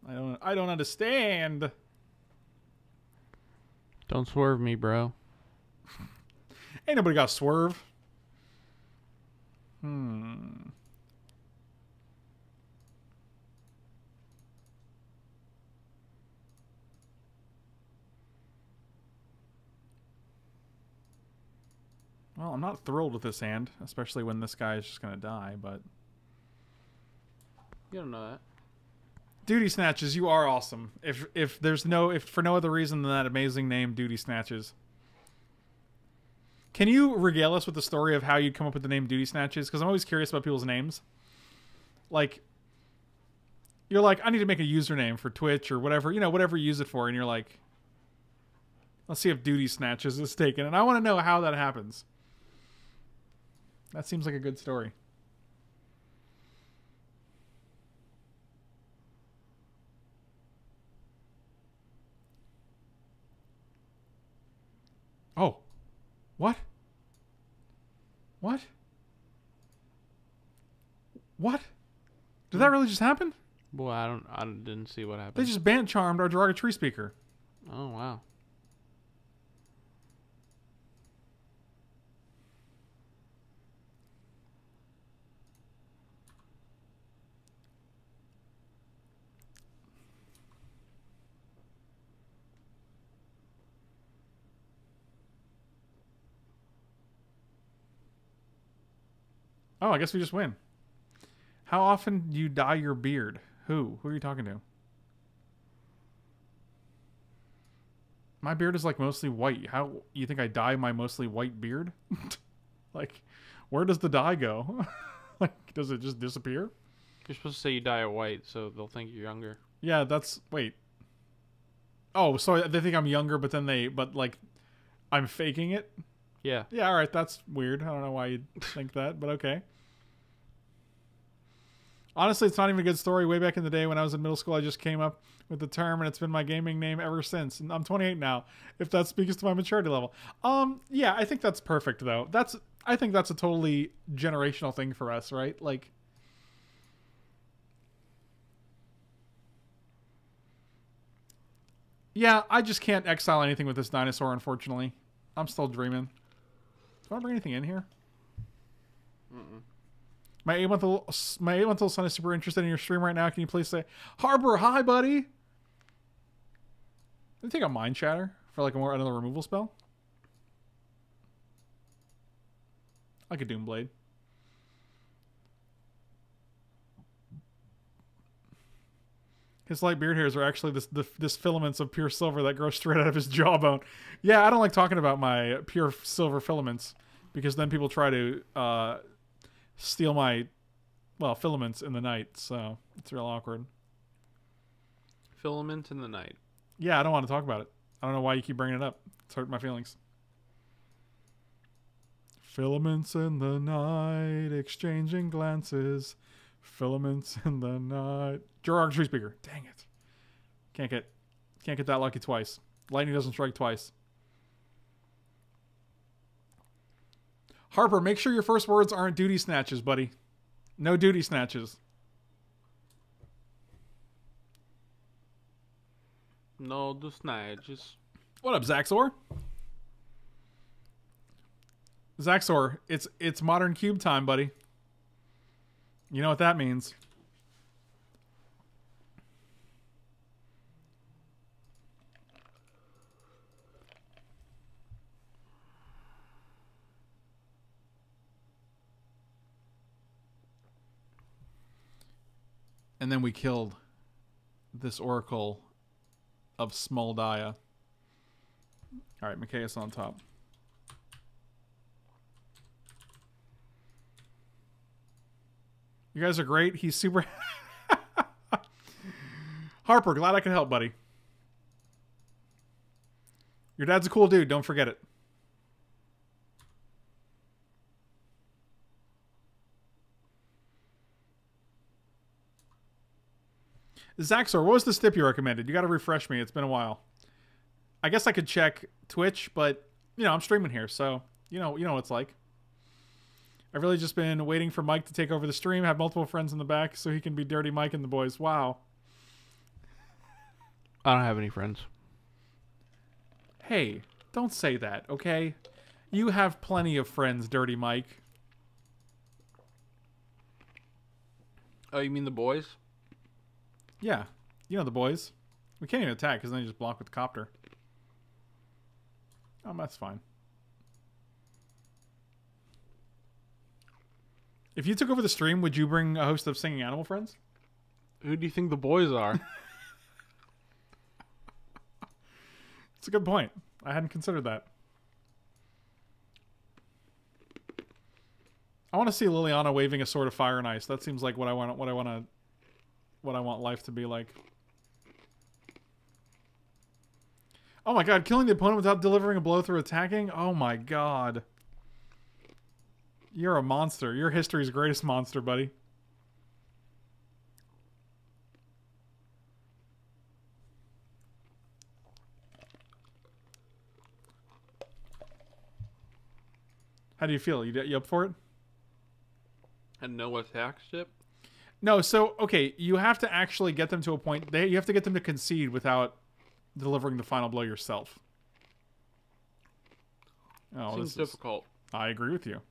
I don't I don't understand. Don't swerve me, bro. Ain't nobody got swerve. Hmm. Well, I'm not thrilled with this hand, especially when this guy is just gonna die, but You don't know that. Duty Snatches, you are awesome. If if there's no if for no other reason than that amazing name, Duty Snatches. Can you regale us with the story of how you'd come up with the name Duty Snatches? Because I'm always curious about people's names. Like, you're like, I need to make a username for Twitch or whatever, you know, whatever you use it for, and you're like, let's see if Duty Snatches is taken, and I want to know how that happens. That seems like a good story. Oh. What? What? What? Did that really just happen? Boy, I don't. I didn't see what happened. They just Bant charmed our Joraga Tree Speaker. oh wow. Oh, I guess we just win. How often do you dye your beard? Who? Who are you talking to? My beard is like mostly white. How you think I dye my mostly white beard? like, where does the dye go? like, does it just disappear? You're supposed to say you dye it white, so they'll think you're younger. Yeah, that's wait. Oh, so they think I'm younger, but then they, but like, I'm faking it. Yeah. Yeah, all right, that's weird. I don't know why you'd think that, but okay. Honestly, it's not even a good story. Way back in the day when I was in middle school, I just came up with the term, and it's been my gaming name ever since. And I'm 28 now. If that speaks to my maturity level, um, yeah, I think that's perfect though. That's I think that's a totally generational thing for us, right? Like, yeah, I just can't exile anything with this dinosaur, unfortunately. I'm still dreaming. Do I bring anything in here? My eight month old my eight month old son is super interested in your stream right now. Can you please say Harbor, hi buddy? Let me take a mind shatter for like a more another removal spell. Like a Doomblade. His light beard hairs are actually this the, this filaments of pure silver that grow straight out of his jawbone. Yeah, I don't like talking about my pure silver filaments because then people try to uh, steal my well filaments in the night. So it's real awkward. Filament in the night. Yeah, I don't want to talk about it. I don't know why you keep bringing it up. It's hurting my feelings. Filaments in the night, exchanging glances. Filaments in the night. Joraga Tree Speaker. Dang it. Can't get can't get that lucky twice. Lightning doesn't strike twice. Harper, make sure your first words aren't duty snatches, buddy. No duty snatches. No, the snatches. What up, Zaxor? Zaxor, it's it's modern cube time, buddy. You know what that means. And then we killed this oracle of Mul Daya. All right, Mikaeus on top. You guys are great. He's super. Harper, glad I could help, buddy. Your dad's a cool dude. Don't forget it. Zaxor, what was the stip you recommended? You got to refresh me. It's been a while. I guess I could check Twitch, but you know I'm streaming here, so you know you know what it's like. I've really just been waiting for Mike to take over the stream, have multiple friends in the back, so he can be Dirty Mike and the boys. Wow. I don't have any friends. Hey, don't say that, okay? You have plenty of friends, Dirty Mike. Oh, you mean the boys? Yeah, you know the boys. We can't even attack because then you just block with the copter. Oh, that's fine. If you took over the stream, would you bring a host of singing animal friends? Who do you think the boys are? It's a good point. I hadn't considered that. I want to see Liliana waving a sword of fire and ice. That seems like what I want. What I want to. What I want life to be like. Oh my god! Killing the opponent without delivering a blow through attacking. Oh my god. You're a monster. You're history's greatest monster, buddy. How do you feel? You, you up for it? and no attack ship? No, so okay, you have to actually get them to a point. They you have to get them to concede without delivering the final blow yourself. Oh, Seems this is, difficult. I agree with you.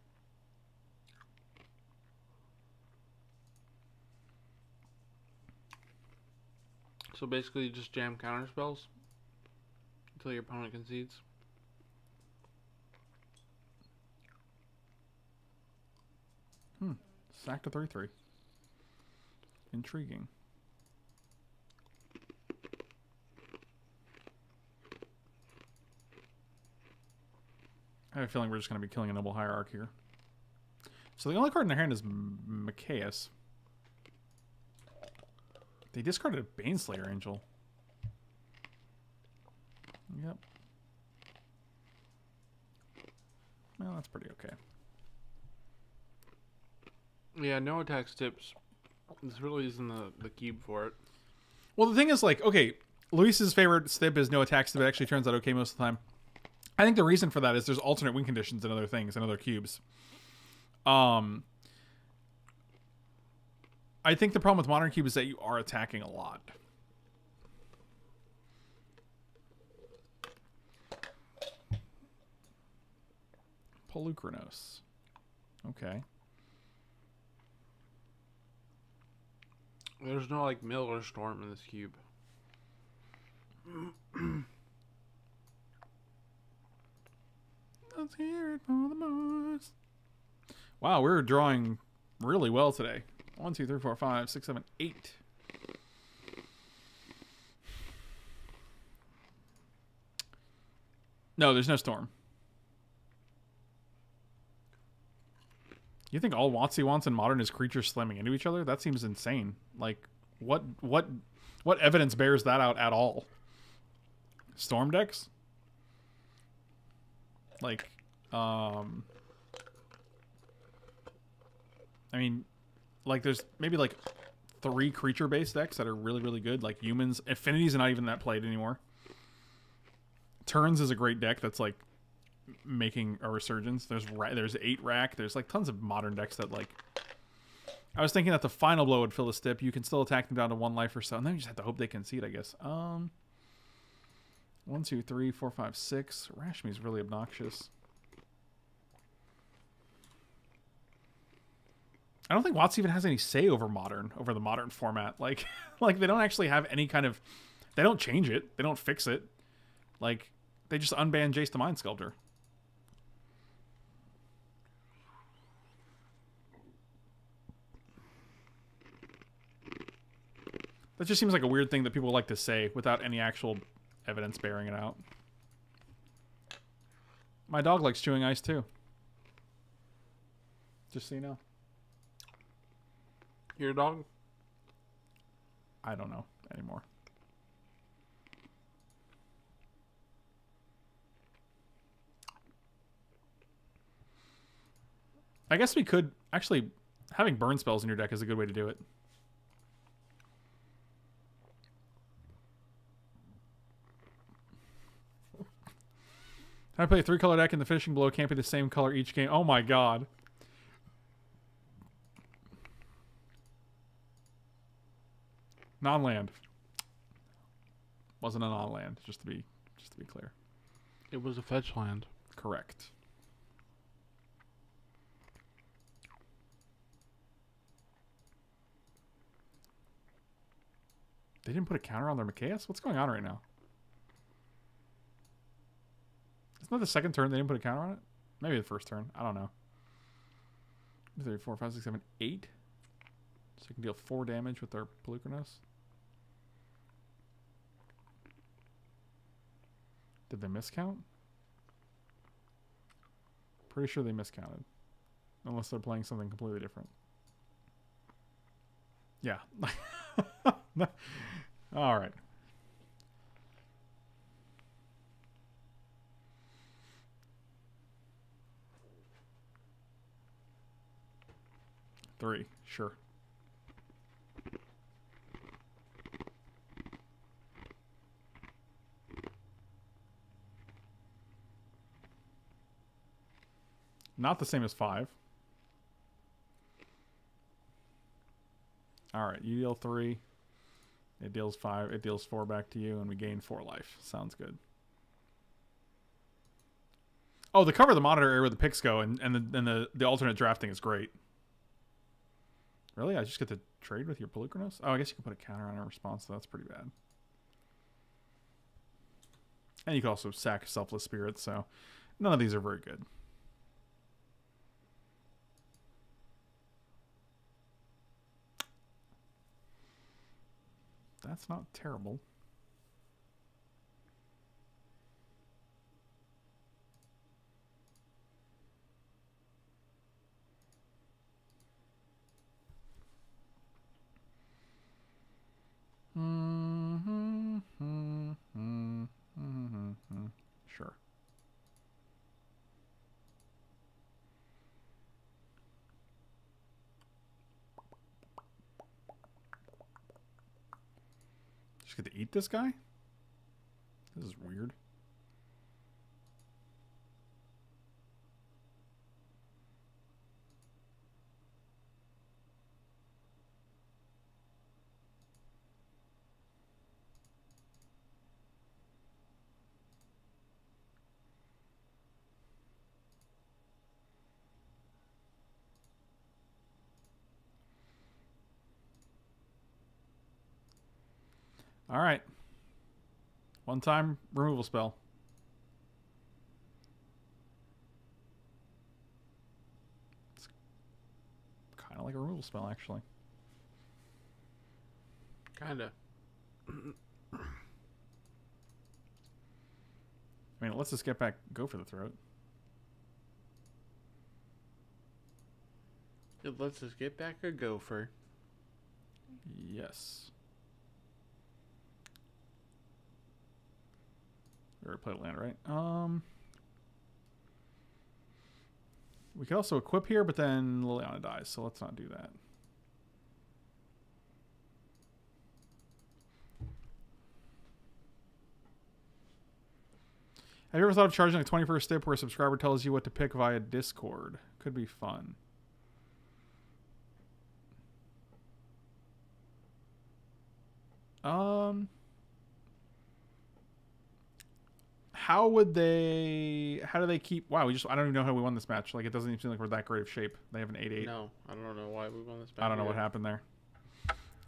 So basically, you just jam counter spells until your opponent concedes. Hmm. Sack to 3 3. Intriguing. I have a feeling we're just going to be killing a noble hierarch here. So the only card in their hand is M- Machias. They discarded a Baneslayer Angel. Yep. Well, that's pretty okay. Yeah, no attack tips. This really isn't the, the cube for it. Well, the thing is, like, okay, Luis's favorite stip is no attacks, but it actually turns out okay most of the time. I think the reason for that is there's alternate win conditions and other things and other cubes. Um, I think the problem with modern cube is that you are attacking a lot. Polukranos. Okay. There's no like mill or storm in this cube. Let's hear it for the boys. Wow, we're drawing really well today. One, two, three, four, five, six, seven, eight. No, there's no storm. You think all WotC wants in modern is creatures slamming into each other? That seems insane. Like, what, what, what evidence bears that out at all? Storm decks? like um I mean like there's maybe like three creature based decks that are really really good. Like humans affinities are not even that played anymore. Turns is a great deck that's like making a resurgence. There's ra- there's eight rack. There's like tons of modern decks that like I was thinking that the final blow would fill a stip. You can still attack them down to one life or so and then you just have to hope they concede I guess. Um one, two, three, four, five, six. Rashmi's really obnoxious. I don't think WotC even has any say over modern, over the modern format. Like, like they don't actually have any kind of, they don't change it, they don't fix it. Like, they just unban Jace the Mind Sculptor. That just seems like a weird thing that people like to say without any actual evidence bearing it out. My dog likes chewing ice too. Just so you know. Your dog? I don't know anymore. I guess we could actually having burn spells in your deck is a good way to do it. I play a three color deck and the finishing blow can't be the same color each game. Oh my god. Non-land. Wasn't a non-land, just to be just to be clear. It was a fetch land. Correct. They didn't put a counter on their Machias? What's going on right now? Isn't that the second turn they didn't put a counter on it? Maybe the first turn. I don't know. Three, four, five, six, seven, eight. So you can deal four damage with their Polukranos. Did they miscount? Pretty sure they miscounted. Unless they're playing something completely different. Yeah. All right. Three, sure. Not the same as five. Alright, you deal three. It deals five. It deals four back to you, and we gain four life. Sounds good. Oh, the cover of the monitor area where the picks go and, and the and the, the alternate drafting is great. Really? I just get to trade with your Polukranos? Oh, I guess you can put a counter on a response, so that's pretty bad. And you can also sack Selfless Spirit, so none of these are very good. That's not terrible. Sure. Just get to eat this guy? This is weird. All right. One time removal spell. It's kind of like a removal spell, actually. Kinda. I mean, let's just get back, go for the throat. It lets us get back a gopher. Yes. Already played land, right? Um, we could also equip here, but then Liliana dies, so let's not do that. Have you ever thought of charging a 21st tip where a subscriber tells you what to pick via Discord? Could be fun. Um, how would they? How do they keep? Wow, we just I don't even know how we won this match. Like it doesn't even seem like we're that great of shape. They have an eight eight. No, I don't know why we won this. I don't know back what happened there.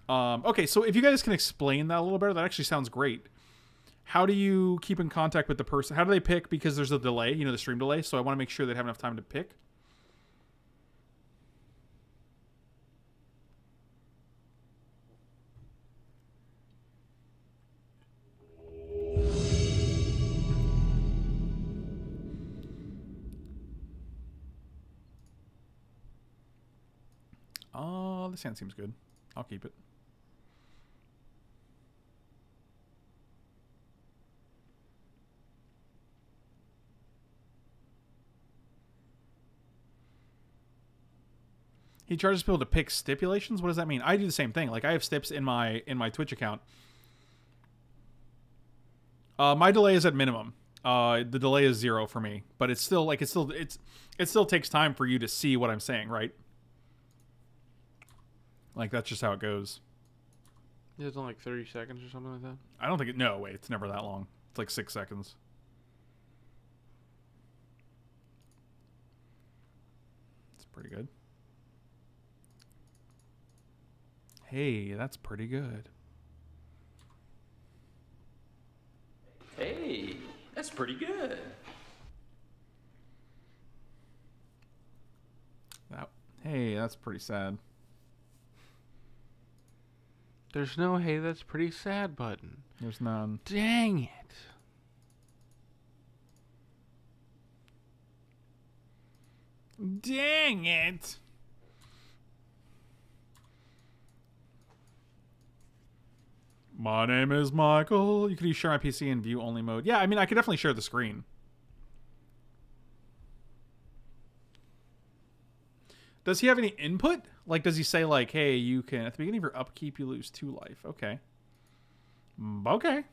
Um, okay, so if you guys can explain that a little better, that actually sounds great. How do you keep in contact with the person? How do they pick? Because there's a delay, you know, the stream delay. So I want to make sure they have enough time to pick. Hand seems good. I'll keep it. He charges people to pick stipulations. What does that mean? I do the same thing. Like I have stips in my in my Twitch account. Uh, my delay is at minimum. Uh, the delay is zero for me, but it's still like it's still it's it still takes time for you to see what I'm saying, right? Like that's just how it goes. It's only like thirty seconds or something like that. I don't think it. No, wait, it's never that long. It's like six seconds. It's pretty good. Hey, that's pretty good. Hey, that's pretty good. That, hey, that's pretty sad. There's no hey, that's pretty sad button. There's none. Dang it. Dang it. My name is Michael. You could use share my PC in view only mode. Yeah, I mean, I could definitely share the screen. Does he have any input? Like, does he say, like, hey, you can, at the beginning of your upkeep, you lose two life? Okay. Mm, Okay.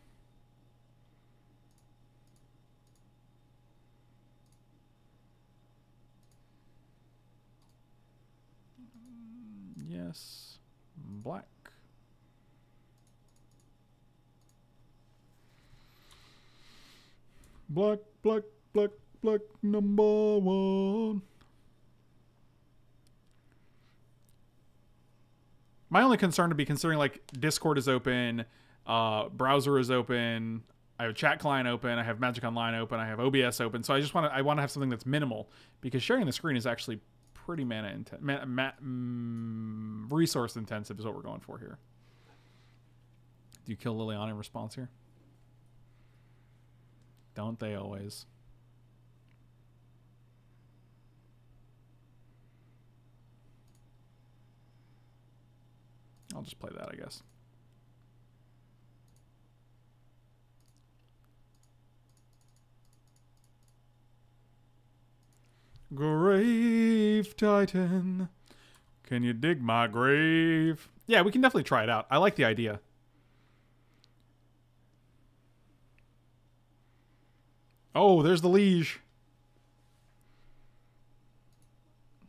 Yes. Black. Black, black, black, black, number one. My only concern to be considering like Discord is open, uh, browser is open, I have chat client open, I have Magic Online open, I have OBS open. So I just want to I want to have something that's minimal because sharing the screen is actually pretty mana intense, ma- ma- mm, resource intensive is what we're going for here. Do you kill Liliana in response here? Don't they always? I'll just play that, I guess. Grave Titan. Can you dig my grave? Yeah, we can definitely try it out. I like the idea. Oh, there's the liege.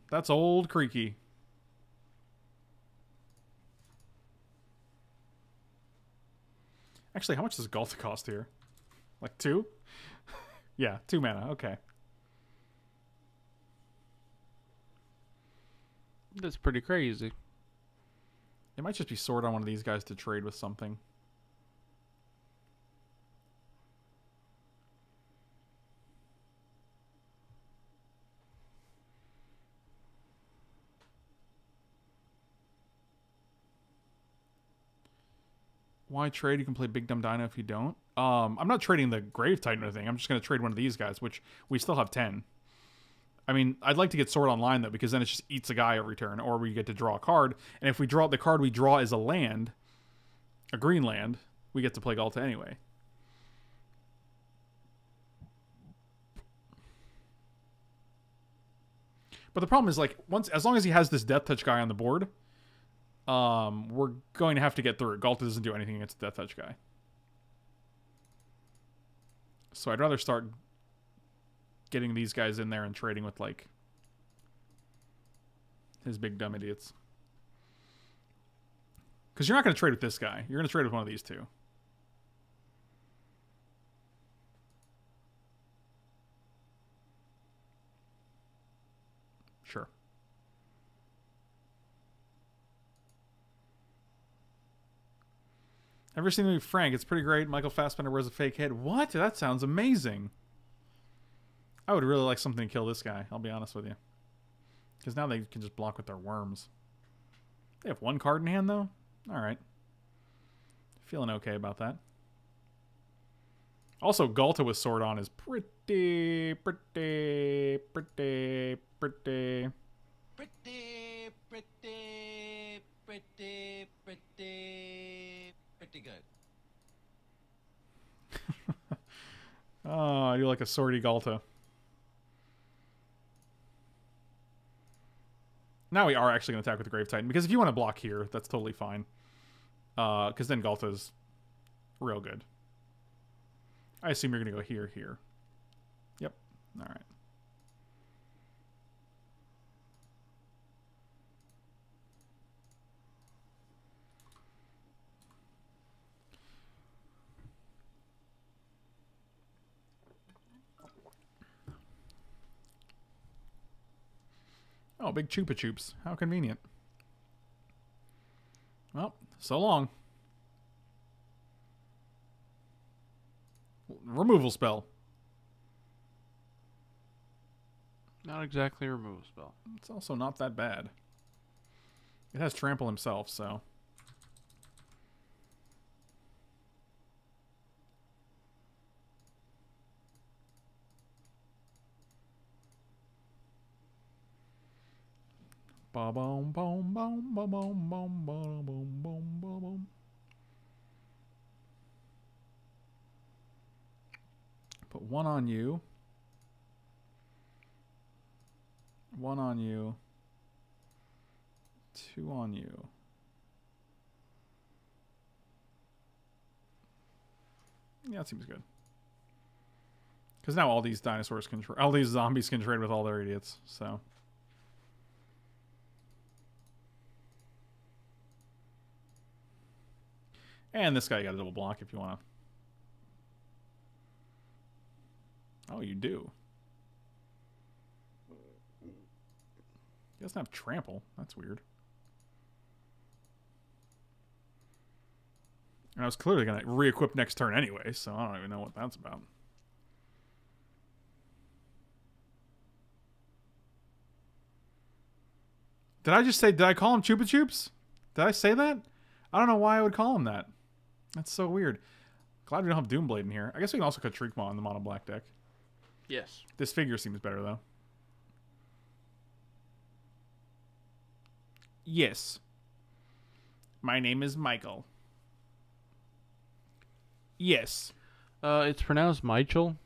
That's old creaky. Actually, how much does Ghalta cost here? Like two? yeah, two mana. Okay. That's pretty crazy. It might just be sword on one of these guys to trade with something. Why trade? You can play Big Dumb Dino if you don't. Um, I'm not trading the Grave Titan or anything. I'm just going to trade one of these guys, which we still have 10. I mean, I'd like to get Sword Online, though, because then it just eats a guy every turn, or we get to draw a card. And if we draw the card we draw is a land, a green land, we get to play Ghalta anyway. But the problem is, like, once as long as he has this Death Touch guy on the board, um, we're going to have to get through it. Ghalta doesn't do anything against the Death Touch guy. So I'd rather start getting these guys in there and trading with, like, his big dumb idiots. Because you're not going to trade with this guy. You're going to trade with one of these two. Sure. Ever seen the movie Frank? It's pretty great. Michael Fassbender wears a fake head. What? That sounds amazing. I would really like something to kill this guy. I'll be honest with you. Because now they can just block with their worms. They have one card in hand, though? Alright. Feeling okay about that. Also, Ghalta with sword on is pretty, pretty, pretty, pretty. Pretty, pretty, pretty, pretty, pretty good. Oh, I do like a swordy Ghalta. Now we are actually going to attack with the Grave Titan, because if you want to block here, that's totally fine. Uh, because then Ghalta's real good. I assume you're going to go here, here. Yep. All right. Oh, big Chupa Chups. How convenient. Well, so long. Removal spell. Not exactly a removal spell. It's also not that bad. It has trample himself, so. Ba boom boom boom ba boom boom ba boom boom ba boom. Put one on you. One on you. Two on you. Yeah, that seems good. Because now all these dinosaurs can, all these zombies can trade with all their idiots. So. And this guy got a double block if you want to. Oh, you do. He doesn't have trample. That's weird. And I was clearly going to re-equip next turn anyway, so I don't even know what that's about. Did I just say, did I call him Chupa Chups? Did I say that? I don't know why I would call him that. That's so weird. Glad we don't have Doomblade in here. I guess we can also cut Shriekmaw on the mono black deck. Yes. Disfigure seems better, though. Yes. My name is Michael. Yes. Uh, it's pronounced Michael.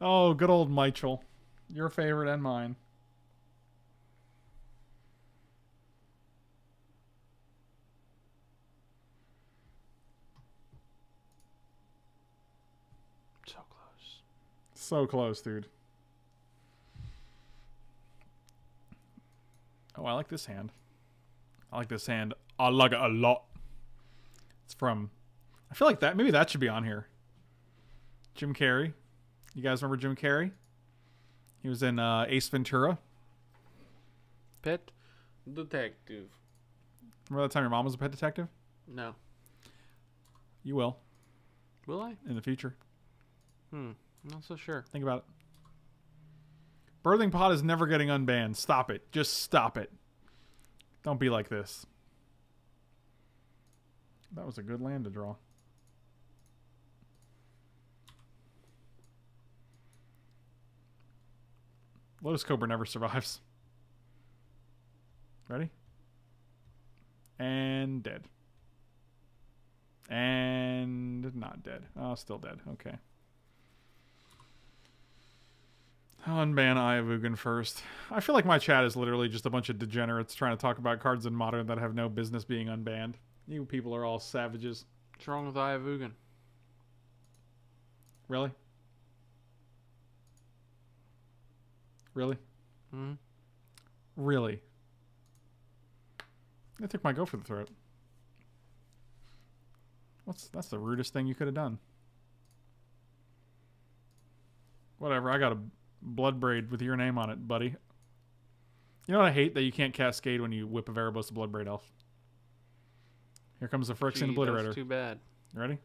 Oh, good old Michael. Your favorite and mine. So close. So close, dude. Oh, I like this hand. I like this hand. I like it a lot. It's from. I feel like that. Maybe that should be on here. Jim Carrey. You guys remember Jim Carrey? He was in uh, Ace Ventura. Pet detective. Remember that time your mom was a pet detective? No. You will Will I? in the future. Hmm. Not so sure. Think about it. Birthing Pod is never getting unbanned. Stop it. Just stop it. Don't be like this. That was a good land to draw. Lotus Cobra never survives. Ready? And dead. And not dead. Oh, still dead. Okay. Unban Eye of Ugin first. I feel like my chat is literally just a bunch of degenerates trying to talk about cards in Modern that have no business being unbanned. You people are all savages. What's wrong with Eye of Ugin? Really? Really? Hmm. Really? I think my go for the throat. What's that's the rudest thing you could have done. Whatever, I got a Bloodbraid with your name on it, buddy. You know what I hate? That you can't cascade when you whip a to Bloodbraid elf. Here comes the Phyrexian Gee, Obliterator. That's too bad. You ready?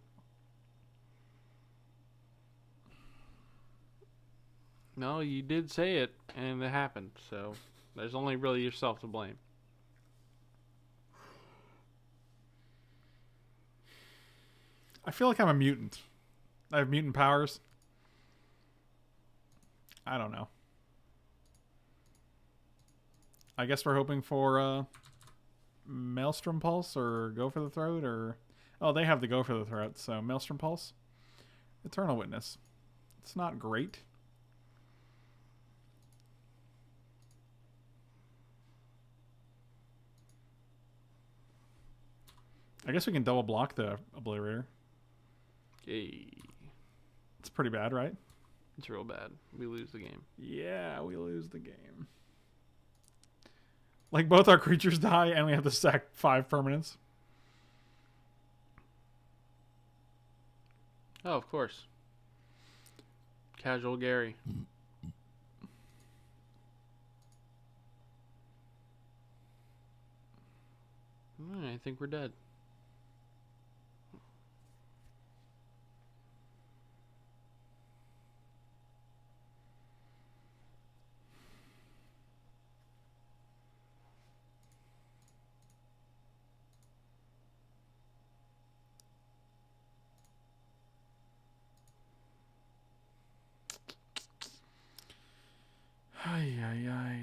No, you did say it, and it happened. So there's only really yourself to blame. I feel like I'm a mutant. I have mutant powers. I don't know. I guess we're hoping for uh, Maelstrom Pulse or Go for the Throat or oh they have the Go for the Throat so Maelstrom Pulse, Eternal Witness. It's not great. I guess we can double block the Obliterator. Yay. It's pretty bad, right? It's real bad. We lose the game. Yeah, we lose the game. Like both our creatures die and we have to sack five permanents. Oh, of course. Casual Gary. I think we're dead. Ay, ay.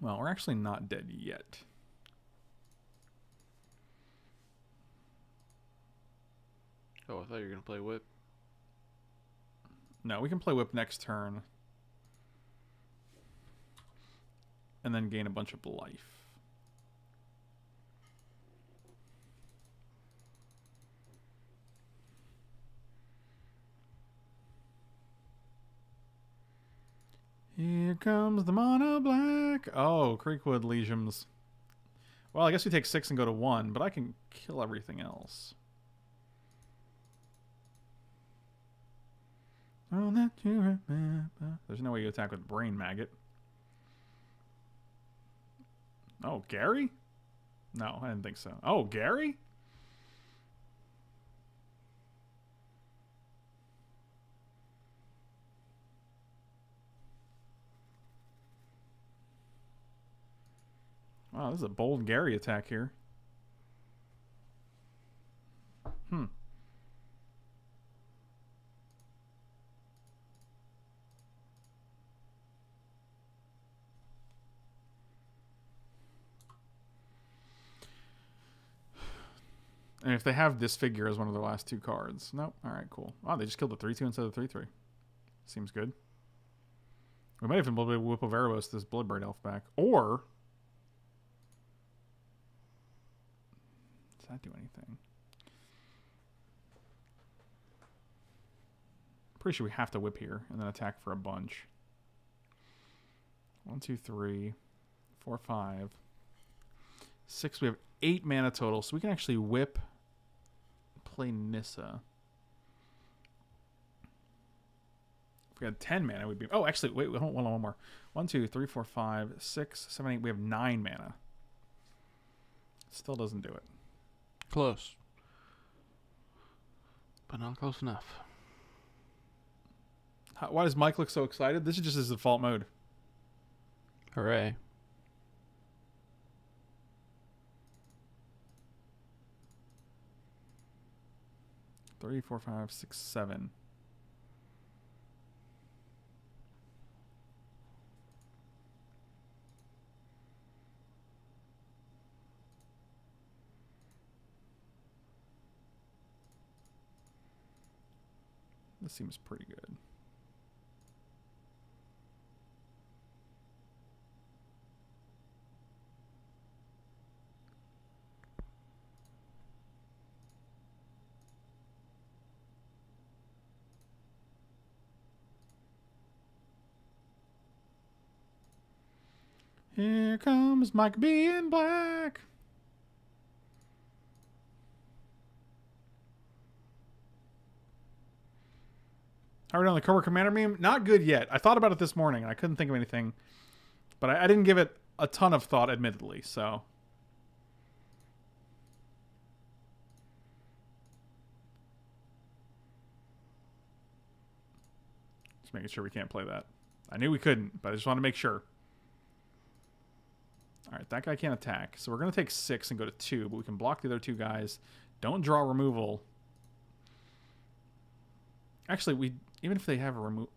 Well, we're actually not dead yet. Oh, I thought you were gonna play whip. No, we can play whip next turn. And then gain a bunch of life. Here comes the mono black. Oh, Creakwood legions. Well, I guess we take six and go to one, but I can kill everything else. Oh, that you remember. There's no way you attack with Brain Maggot. Oh, Gary? No, I didn't think so. Oh, Gary? Wow, this is a bold Gary attack here. Hmm. And if they have Disfigure as one of their last two cards. Nope. All right, cool. Wow, they just killed the 3 2 instead of 3 3. Seems good. We might even be able to whip this Bloodbraid Elf back. Or. That do anything? Pretty sure we have to whip here and then attack for a bunch. One, two, three, four, five, six. We have eight mana total, so we can actually whip play Nissa. If we had 10 mana, we'd be. Oh, actually, wait, hold on, one more. One, two, three, four, five, six, seven, eight. We have nine mana. Still doesn't do it. Close. But not close enough. How, why does Mike look so excited? This is just his default mode. Hooray. Three, four, five, six, seven. This seems pretty good. Here comes Mike B in black. Are we on the Cobra Commander meme? Not good yet. I thought about it this morning and I couldn't think of anything. But I, I didn't give it a ton of thought, admittedly, so. Just making sure we can't play that. I knew we couldn't, but I just want to make sure. All right, that guy can't attack. So we're going to take six and go to two, but we can block the other two guys. Don't draw removal. Actually, we even if they have a remove.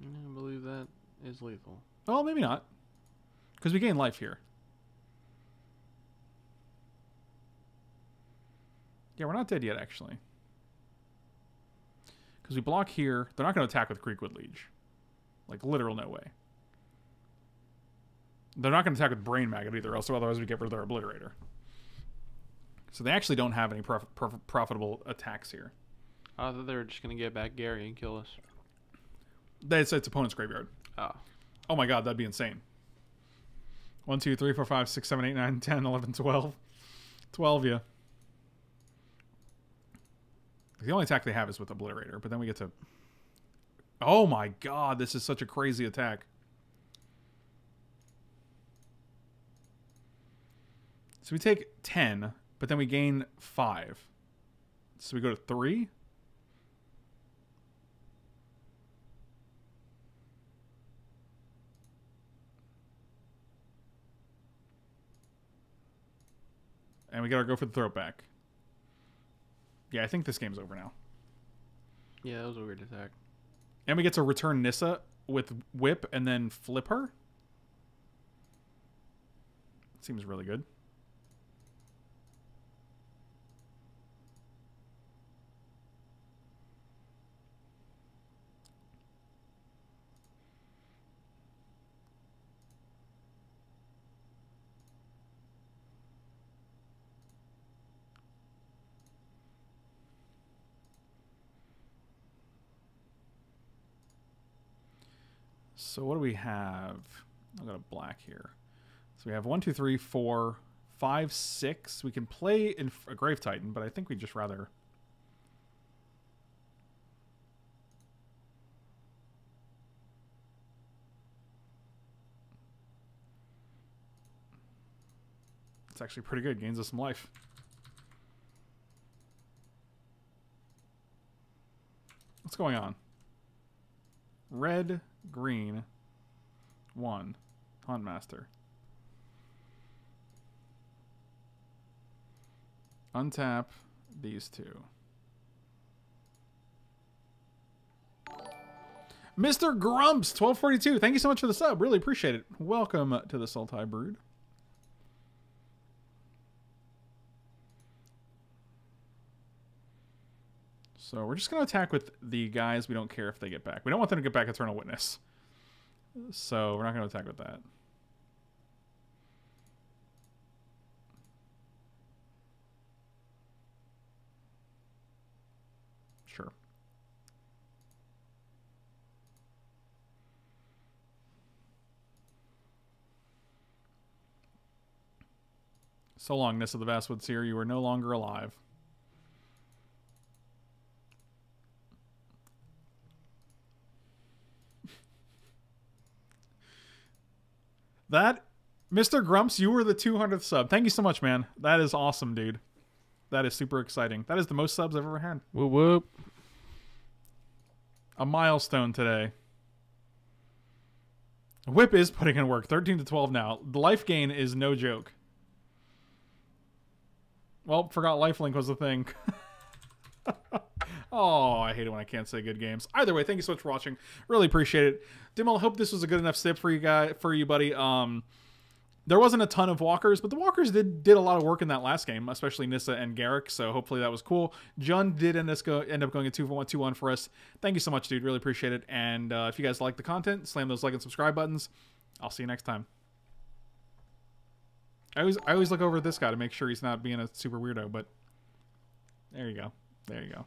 I believe that is lethal. Oh, maybe not. Because we gain life here. Yeah, we're not dead yet, actually. Because we block here. They're not going to attack with Creakwood Liege. Like, literal no way. They're not going to attack with Brain Maggot either, else otherwise we get rid of their Obliterator. So they actually don't have any prof- prof- profitable attacks here. I thought they were just gonna get back Gary and kill us. That's its opponent's graveyard. Ah. Oh my god, that'd be insane. 1, 2, 3, 4, 5, 6, 7, 8, 9, 10, 11, 12. 12, yeah. The only attack they have is with Obliterator, but then we get to. Oh my god, this is such a crazy attack. So we take 10, but then we gain 5. So we go to 3. And we gotta go for the throw back. Yeah, I think this game's over now. Yeah, that was a weird attack. And we get to return Nissa with Whip and then flip her. Seems really good. So what do we have? I'll go to black here. So we have one, two, three, four, five, six. We can play in a Grave Titan, but I think we'd just rather. It's actually pretty good. Gains us some life. What's going on? Red, green, one. Huntmaster. Untap these two. Mr. Grumps, 1242. Thank you so much for the sub. Really appreciate it. Welcome to the Sultai Brood. So we're just going to attack with the guys. We don't care if they get back. We don't want them to get back Eternal Witness. So we're not going to attack with that. Sure. So long, Nissa the Vastwood Seer. You are no longer alive. That, Mr. Grumps, you were the 200th sub. Thank you so much, man. That is awesome, dude. That is super exciting. That is the most subs I've ever had. Whoop whoop. A milestone today. Whip is putting in work. 13 to 12 now. The life gain is no joke. Well, forgot lifelink was the thing. oh, I hate it when I can't say good games. Either way, thank you so much for watching. Really appreciate it. Dimmel, hope this was a good enough sip for you guy for you, buddy. Um there wasn't a ton of walkers, but the walkers did did a lot of work in that last game, especially Nissa and Garruk. So hopefully that was cool. Jun did end, us go, end up going a two for one, two one for us. Thank you so much, dude. Really appreciate it. And uh, if you guys like the content, slam those like and subscribe buttons. I'll see you next time. I always I always look over at this guy to make sure he's not being a super weirdo, but there you go. There you go.